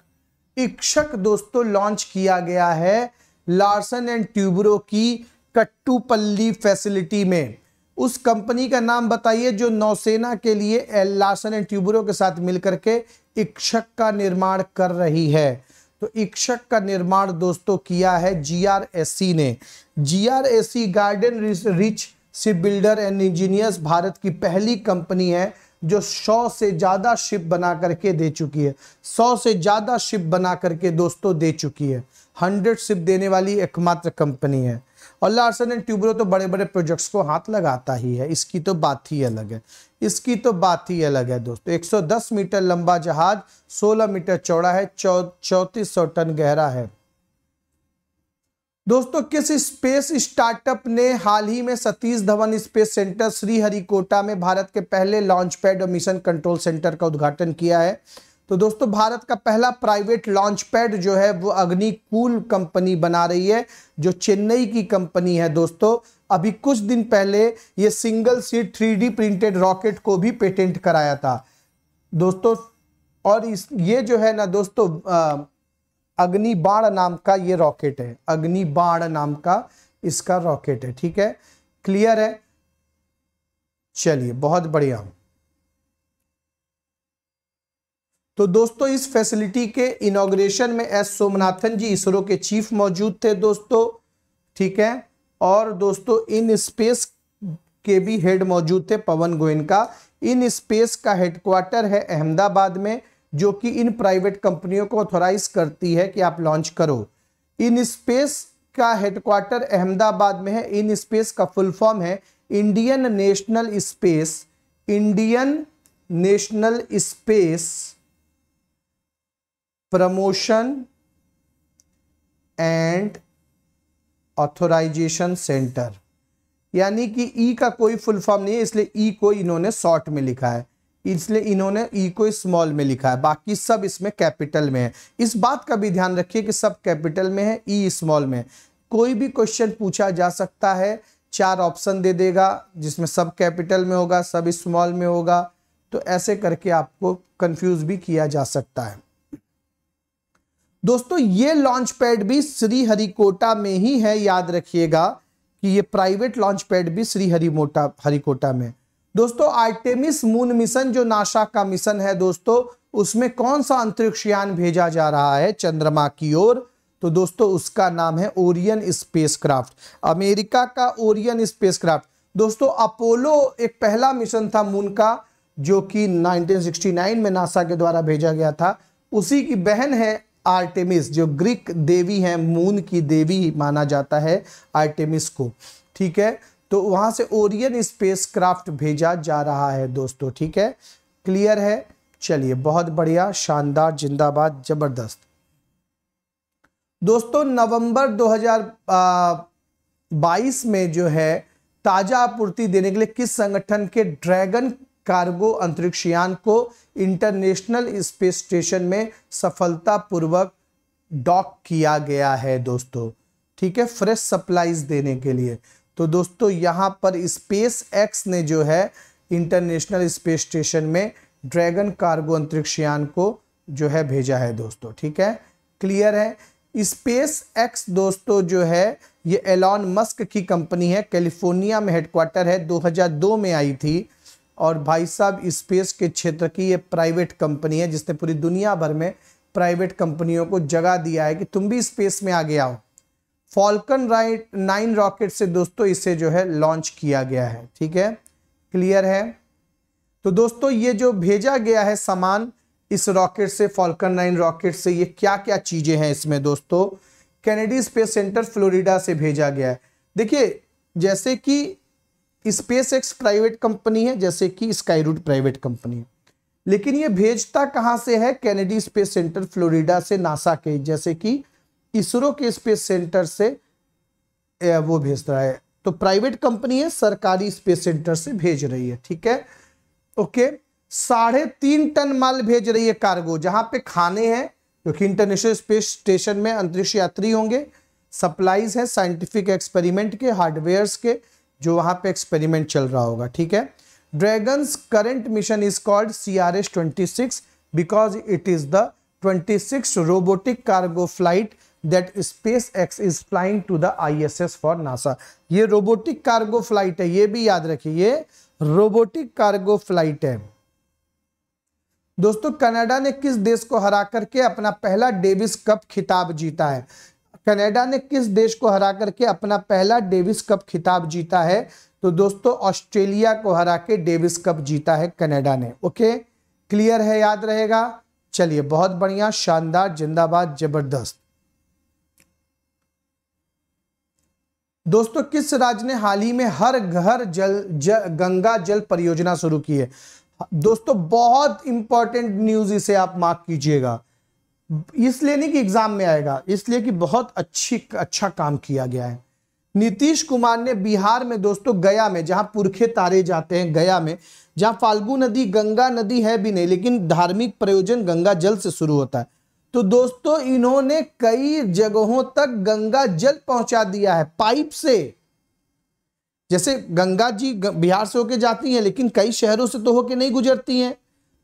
इक्षक दोस्तों लॉन्च किया गया है लार्सन एंड ट्यूबरो की कट्टूपल्ली फैसिलिटी में। उस कंपनी का नाम बताइए जो नौसेना के लिए लार्सन एंड ट्यूबरो के साथ मिलकर के इक्षक का निर्माण कर रही है। तो इक्षक का निर्माण दोस्तों किया है जीआरएससी ने। GRSC garden reach ship builder and engineers Bharat की पहली कंपनी है जो सौ से ज़्यादा शिप बना करके दे चुकी है। सौ से ज़्यादा शिप बना करके दोस्तों दे चुकी है। हंड्रेड शिप देने वाली एकमात्र कंपनी है। और लार्सन एंड ट्यूब्रो तो बड़े बड़े प्रोजेक्ट्स को हाथ लगाता ही है। इसकी तो बात ही अलग है। इसकी तो बात ही अलग है दोस्तों। 110 मीटर लंबा जहाज़ 16 मीटर चौड़ा है चौतीस सौ टन गहरा है। दोस्तों, किस स्पेस स्टार्टअप ने हाल ही में सतीश धवन स्पेस सेंटर श्रीहरिकोटा में भारत के पहले लॉन्च पैड और मिशन कंट्रोल सेंटर का उद्घाटन किया है? तो दोस्तों, भारत का पहला प्राइवेट लॉन्च पैड जो है, वो अग्निकूल कंपनी बना रही है, जो चेन्नई की कंपनी है दोस्तों। अभी कुछ दिन पहले ये single seat three printed rocket को भी पेटेंट कराया था। दोस्तों, और इस, ये जो है ना दोस्तों अग्नि बाण नाम का ये रॉकेट है। अग्नि बाण नाम का इसका रॉकेट है, ठीक है? क्लियर है? चलिए, बहुत बढ़िया। तो दोस्तों, इस फैसिलिटी के इनोग्रेशन में एस सोमनाथन जी इसरो के चीफ मौजूद थे दोस्तों, ठीक है? और दोस्तों, इन स्पेस के भी हेड मौजूद थे पवन गोयनका इन स्पेस का हेडक्वार्टर है अहमदाबाद में, जो कि इन प्राइवेट कंपनियों को ऑथोराइज करती है कि आप लॉन्च करो। इन स्पेस का हेडक्वार्टर अहमदाबाद में है। इन स्पेस का फुल फॉर्म है Indian national space, Indian national space promotion and authorisation centre. यानी कि ई का कोई फुल फॉर्म नहीं है, इसलिए ई को इन्होंने शॉर्ट में लिखा है। इसलिए इन्होंने ई को स्मॉल में लिखा है। बाकी सब इसमें कैपिटल में है। इस बात का भी ध्यान रखिए कि सब कैपिटल में है ई स्मॉल में कोई भी क्वेश्चन पूछा जा सकता है, चार ऑप्शन दे देगा, जिसमें सब कैपिटल में होगा, सब स्मॉल में होगा। तो ऐसे करके आपको कंफ्यूज भी किया जा सकता है। दोस्तों, ये लॉन्च पैड भी श्री हरिकोटा में ही है। याद रखिएगा कि ये प्राइवेट लॉन्च पैड भी श्री हरिमोटा हरिकोटा में। दोस्तों आर्टेमिस मून मिशन जो नासा का मिशन है दोस्तों, उसमें कौन सा अंतरिक्ष यान भेजा जा रहा है? चंद्रमा की ओर। तो दोस्तों, उसका नाम है ओरियन स्पेसक्राफ्ट अमेरिका का ओरियन स्पेसक्राफ्ट दोस्तों अपोलो एक पहला मिशन था मून का, जो कि 1969 में नासा के द्वारा भेजा गया था। उसी की बहन है आर्टेमिस जो ग्रीक देवी है मून की देवी माना जाता है आर्टेमिस को, ठीक है? तो वहाँ से ओरियन स्पेसक्राफ्ट भेजा जा रहा है दोस्तों, ठीक है? क्लियर है? चलिए, बहुत बढ़िया, शानदार, जिंदाबाद, ज़बरदस्त। दोस्तों, नवंबर 2022 में जो है ताज़ा आपूर्ति देने के लिए किस संगठन के ड्रैगन कार्गो अंतरिक्ष यान को इंटरनेशनल स्पेस स्टेशन में सफलतापूर्वक डॉक किया गया है, दोस्तों। ठीक है, फ्रेश सप्लाईज देने के लिए। तो दोस्तों, यहाँ पर स्पेस एक्स ने जो है इंटरनेशनल स्पेस स्टेशन में ड्रैगन कार्गो अंतरिक्ष यान को जो है भेजा है, दोस्तों। ठीक है, क्लियर है? स्पेस एक्स, दोस्तों, जो है, ये एलॉन मस्क की कंपनी है। कैलिफ़ोर्निया में हेडक्वार्टर है। 2002 में आई थी। और भाई साहब स्पेस के क्षेत्र की ये प्राइवेट कंपनी है, जिसने पूरी दुनिया भर में प्राइवेट कंपनियों को जगह दिया है कि तुम भी स्पेस में आगे आओ। फॉल्कन राइट नाइन रॉकेट से दोस्तों, इसे जो है लॉन्च किया गया है। ठीक है? क्लियर है? तो दोस्तों, ये जो भेजा गया है सामान, इस रॉकेट से फॉल्कन नाइन रॉकेट से, ये क्या क्या चीज़ें हैं इसमें दोस्तों? कैनेडी स्पेस सेंटर फ्लोरिडा से भेजा गया है। देखिए, जैसे कि स्पेस एक्स प्राइवेट कंपनी है, जैसे कि स्काई रूट प्राइवेट कंपनी है। लेकिन ये भेजता कहाँ से है? कैनेडी स्पेस सेंटर फ्लोरिडा से नासा के, जैसे कि इसरो के स्पेस सेंटर से वो भेज रहा है। तो प्राइवेट कंपनी है, सरकारी स्पेस सेंटर से भेज रही है, ठीक है? ओके, साढ़े तीन टन माल भेज रही है कार्गो, जहाँ पे खाने हैं, क्योंकि इंटरनेशनल स्पेस स्टेशन में अंतरिक्ष यात्री होंगे, सप्लाईज है, साइंटिफिक एक्सपेरिमेंट के, हार्डवेयर्स के जो वहाँ पे एक्सपेरिमेंट चल रहा होगा, ठीक है? Dragon's current mission is called C R S twenty six because it is the twenty six robotic cargo flight that SpaceX is flying to the I S S for NASA ये robotic cargo flight है, ये भी याद रखिए, ये robotic cargo flight है। दोस्तों, Canada ने किस देश को हरा करके अपना पहला डेविस कप खिताब जीता है? कनाडा ने किस देश को हरा करके अपना पहला डेविस कप खिताब जीता है? तो दोस्तों ऑस्ट्रेलिया को हरा के डेविस कप जीता है कनाडा ने। ओके? क्लियर है? याद रहेगा? चलिए बहुत बढ़िया शानदार जिंदाबाद ज़बरदस्त। दोस्तों किस राज्य ने हाल ही में हर घर जल, जल गंगा जल परियोजना शुरू की है? दोस्तों बहुत इंपॉर्टेंट न्यूज़ इसे आप मार्क कीजिएगा। इसलिए नहीं कि एग्ज़ाम में आएगा इसलिए कि बहुत अच्छी अच्छा काम किया गया है। नीतीश कुमार ने बिहार में दोस्तों गया में, जहाँ पुरखे तारे जाते हैं गया में, जहाँ फाल्गु नदी, गंगा नदी है भी नहीं, लेकिन धार्मिक प्रयोजन गंगा जल से शुरू होता है। तो दोस्तों इन्होंने कई जगहों तक गंगा जल पहुँचा दिया है, पाइप से। जैसे गंगा जी बिहार से होके जाती हैं, लेकिन कई शहरों से तो होके नहीं गुजरती हैं,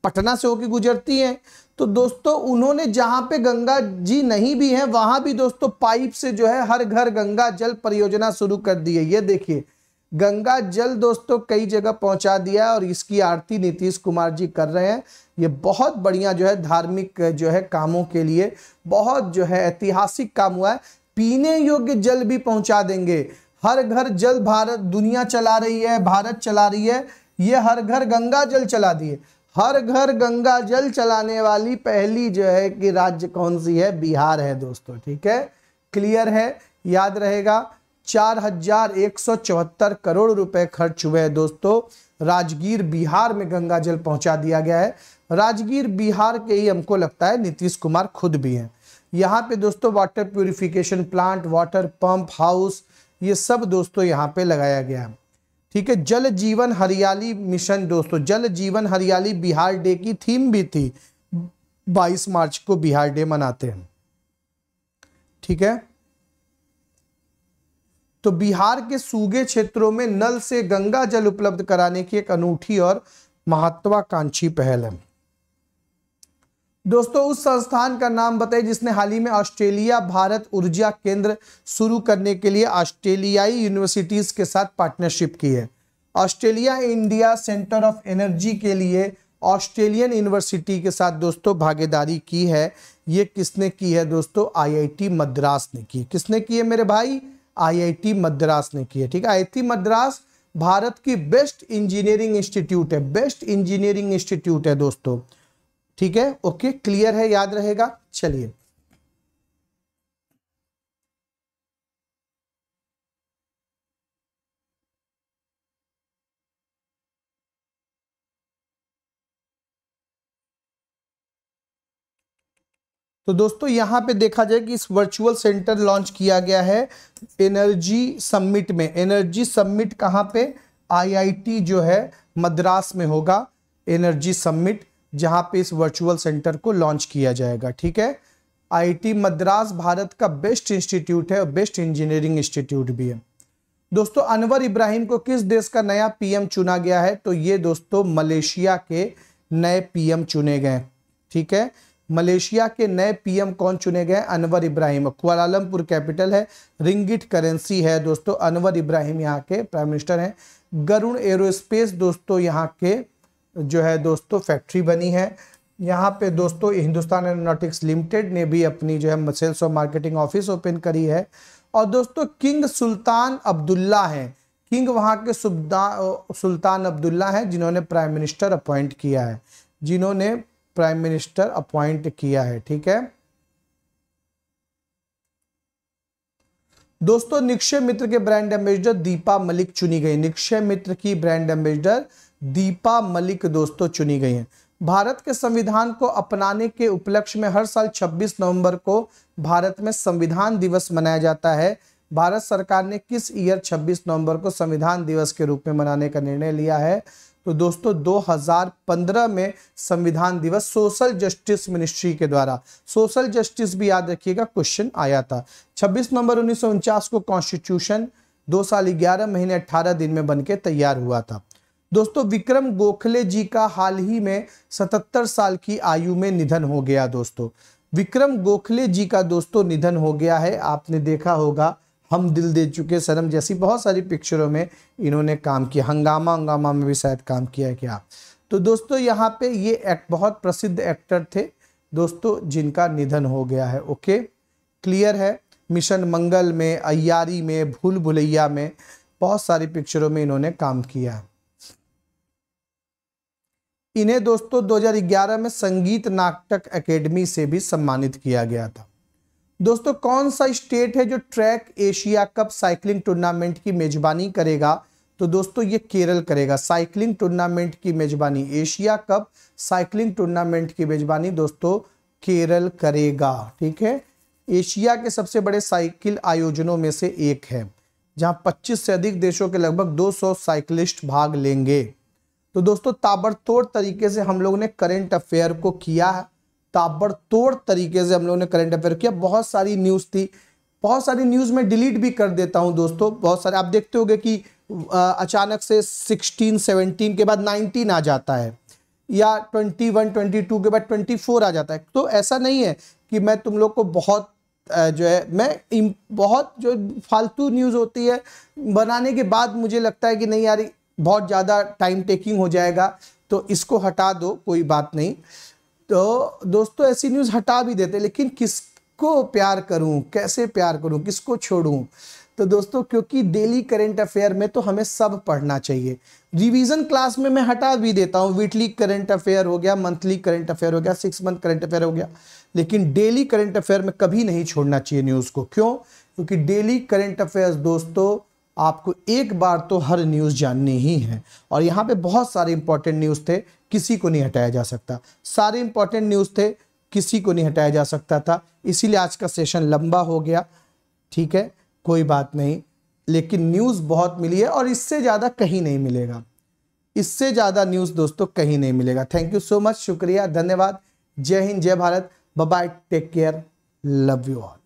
पटना से होके गुजरती हैं। तो दोस्तों, उन्होंने जहाँ पे गंगा जी नहीं भी हैं, वहाँ भी दोस्तों पाइप से जो है हर घर गंगा जल परियोजना शुरू कर दी है। ये देखिए, गंगा जल दोस्तों कई जगह पहुँचा दिया और इसकी आरती नीतीश कुमार जी कर रहे हैं। ये बहुत बढ़िया जो है धार्मिक जो है कामों के लिए बहुत जो है ऐतिहासिक काम हुआ है। पीने योग्य जल भी पहुँचा देंगे। हर घर जल भारत, दुनिया चला रही है, भारत चला रही है। ये हर घर गंगा जल चला दिए। हर घर गंगा जल चलाने वाली पहली जो है कि राज्य कौन सी है? बिहार है दोस्तों, ठीक है? क्लियर है? याद रहेगा, चार हज़ार एक सौ चौहत्तर करोड़ रुपए खर्च हुए हैं दोस्तों। राजगीर बिहार में गंगा जल पहुँचा दिया गया है। राजगीर बिहार के ही हमको लगता है नीतीश कुमार खुद भी हैं। यहाँ पे दोस्तों water purification plant water pump house ये सब दोस्तों यहाँ पे लगाया गया है। ठीक है, जल जीवन हरियाली मिशन दोस्तों, जल जीवन हरियाली बिहार डे की थीम भी थी। 22 मार्च को बिहार डे मनाते हैं। ठीक है? तो बिहार के सूगे क्षेत्रों में नल से गंगा जल उपलब्ध कराने की एक अनूठी और महत्वाकांक्षी पहल है। दोस्तों, उस संस्थान का नाम बताइए जिसने हाल ही में ऑस्ट्रेलिया भारत ऊर्जा केंद्र शुरू करने के लिए ऑस्ट्रेलियाई यूनिवर्सिटीज के साथ पार्टनरशिप की है। Australia India centre of energy के लिए ऑस्ट्रेलियन यूनिवर्सिटी के साथ दोस्तों भागीदारी की है। ये किसने की है दोस्तों? आईआईटी मद्रास ने की किसने की है मेरे भाई? आईआईटी मद्रास ने की है, ठीक है? आईआईटी मद्रास भारत की बेस्ट इंजीनियरिंग इंस्टीट्यूट है। बेस्ट इंजीनियरिंग इंस्टीट्यूट है दोस्तों। ठीक है? ओके क्लियर है? याद रहेगा? चलिए। तो दोस्तों, यहाँ पे देखा जाए कि इस वर्चुअल सेंटर लॉन्च किया गया है एनर्जी समिट में। एनर्जी समिट कहाँ पे? आईआईटी जो है, मद्रास में होगा। एनर्जी समिट जहाँ पे इस वर्चुअल सेंटर को लॉन्च किया जाएगा, ठीक है? आईआईटी मद्रास भारत का बेस्ट इंस्टीट्यूट है और बेस्ट इंजीनियरिंग इंस्टीट्यूट भी है। दोस्तों, अनवर इब्राहिम को किस देश का नया पीएम चुना गया है? तो ये दोस्तों, मलेशिया के नए पीएम चुने गए, ठीक है? मलेशिया के नए पीएम कौन चुने गए? Anwar Ibrahim. Kuala Lumpur capital है रिंगिट करेंसी है दोस्तों, अनवर इब्राहिम यहाँ के प्राइम मिनिस्टर हैं। गरुण एरोस्पेस दोस्तों यहाँ के जो है दोस्तों फैक्ट्री बनी है। यहाँ पे दोस्तों, हिंदुस्तान एरोनॉटिक्स लिमिटेड ने भी अपनी जो है सेल्स और मार्केटिंग ऑफ़िस ओपन करी है। और दोस्तों किंग सुल्तान अब्दुल्ला हैं। किंग वहाँ के सुल्तान अब्दुल्ला हैं, जिन्होंने प्राइम मिनिस्टर अपॉइंट किया है। जिन्होंने प्राइम मिनिस्टर अपॉइंट किया है, ठीक है? दोस्तों, निक्षय मित्र के ब्रांड एम्बेसडर दीपा मलिक चुनी गई। निक्षय मित्र की ब्रांड एम्बेसडर दीपा मलिक दोस्तों चुनी गई हैं। भारत के संविधान को अपनाने के उपलक्ष्य में हर साल 26 नवंबर को भारत में संविधान दिवस मनाया जाता है। भारत सरकार ने किस ईयर 26 नवंबर को संविधान दिवस के रूप में मनाने का निर्णय लिया है? तो दोस्तों 2015 में संविधान दिवस सोशल जस्टिस मिनिस्ट्री के द्वारा। सोशल जस्टिस भी याद रखिएगा, क्वेश्चन आया था। 26 नवंबर उन्नीस सौ उनचास को कॉन्स्टिट्यूशन दो साल ग्यारह महीने अट्ठारह दिन में बनके तैयार हुआ था। दोस्तों, विक्रम गोखले जी का हाल ही में 77 साल की आयु में निधन हो गया दोस्तों। विक्रम गोखले जी का दोस्तों, निधन हो गया है। आपने देखा होगा, हम दिल दे चुके सनम जैसी बहुत सारी पिक्चरों में इन्होंने काम किया। हंगामा हंगामा में भी शायद काम किया है क्या? तो दोस्तों, यहाँ पे ये एक बहुत प्रसिद्ध एक्टर थे दोस्तों, जिनका निधन हो गया है। ओके? क्लियर है? मिशन मंगल में अयारी में, भूल भुलैया में बहुत सारी पिक्चरों में इन्होंने काम किया। इन्हें दोस्तों 2011 में संगीत नाटक एकेडमी से भी सम्मानित किया गया था। दोस्तों, कौन सा स्टेट है जो track Asia cup cycling tournament की मेजबानी करेगा? तो दोस्तों, ये केरल करेगा। साइकिलिंग टूर्नामेंट की मेजबानी, एशिया कप साइकिलिंग टूर्नामेंट की मेजबानी दोस्तों, केरल करेगा। ठीक है? एशिया के सबसे बड़े साइकिल आयोजनों में से एक है, जहाँ 25 से अधिक देशों के लगभग 200 साइकिलिस्ट भाग लेंगे। तो दोस्तों, ताबड़तोड़ तरीके से हम लोगों ने करेंट अफेयर को किया है। ताबड़तोड़ तरीके से हम लोगों ने करंट अफेयर किया। बहुत सारी न्यूज़ थी। बहुत सारी न्यूज़ में डिलीट भी कर देता हूँ दोस्तों। बहुत सारे, आप देखते होंगे कि अचानक से 16 17 के बाद 19 आ जाता है। या 21 22 के बाद 24 आ जाता है। तो ऐसा नहीं है कि मैं तुम लोग को बहुत जो है, मैं बहुत जो फालतू न्यूज़ होती है, बनाने के बाद मुझे लगता है कि नहीं यार बहुत ज़्यादा टाइम टेकिंग हो जाएगा तो इसको हटा दो, कोई बात नहीं। तो दोस्तों, ऐसी न्यूज़ हटा भी देते, लेकिन किसको प्यार करूँ, कैसे प्यार करूँ, किसको छोड़ूं? तो दोस्तों, क्योंकि डेली करंट अफेयर में तो हमें सब पढ़ना चाहिए। रिवीजन क्लास में मैं हटा भी देता हूँ वीकली करंट अफेयर हो गया मंथली करंट अफेयर हो गया सिक्स मंथ करंट अफेयर हो गया। लेकिन डेली करंट अफेयर में कभी नहीं छोड़ना चाहिए न्यूज़ को। क्यों? क्योंकि डेली करंट अफेयर्स दोस्तों आपको एक बार तो हर न्यूज़ जाननी ही है। और यहाँ पे बहुत सारे इंपॉर्टेंट न्यूज़ थे, किसी को नहीं हटाया जा सकता। सारे इंपॉर्टेंट न्यूज़ थे, किसी को नहीं हटाया जा सकता था। इसीलिए आज का सेशन लंबा हो गया, ठीक है? कोई बात नहीं। लेकिन न्यूज़ बहुत मिली है और इससे ज़्यादा कहीं नहीं मिलेगा। इससे ज़्यादा न्यूज़ दोस्तों कहीं नहीं मिलेगा। थैंक यू सो मच शुक्रिया, धन्यवाद। जय हिंद, जय Bharat. Bye take care love you all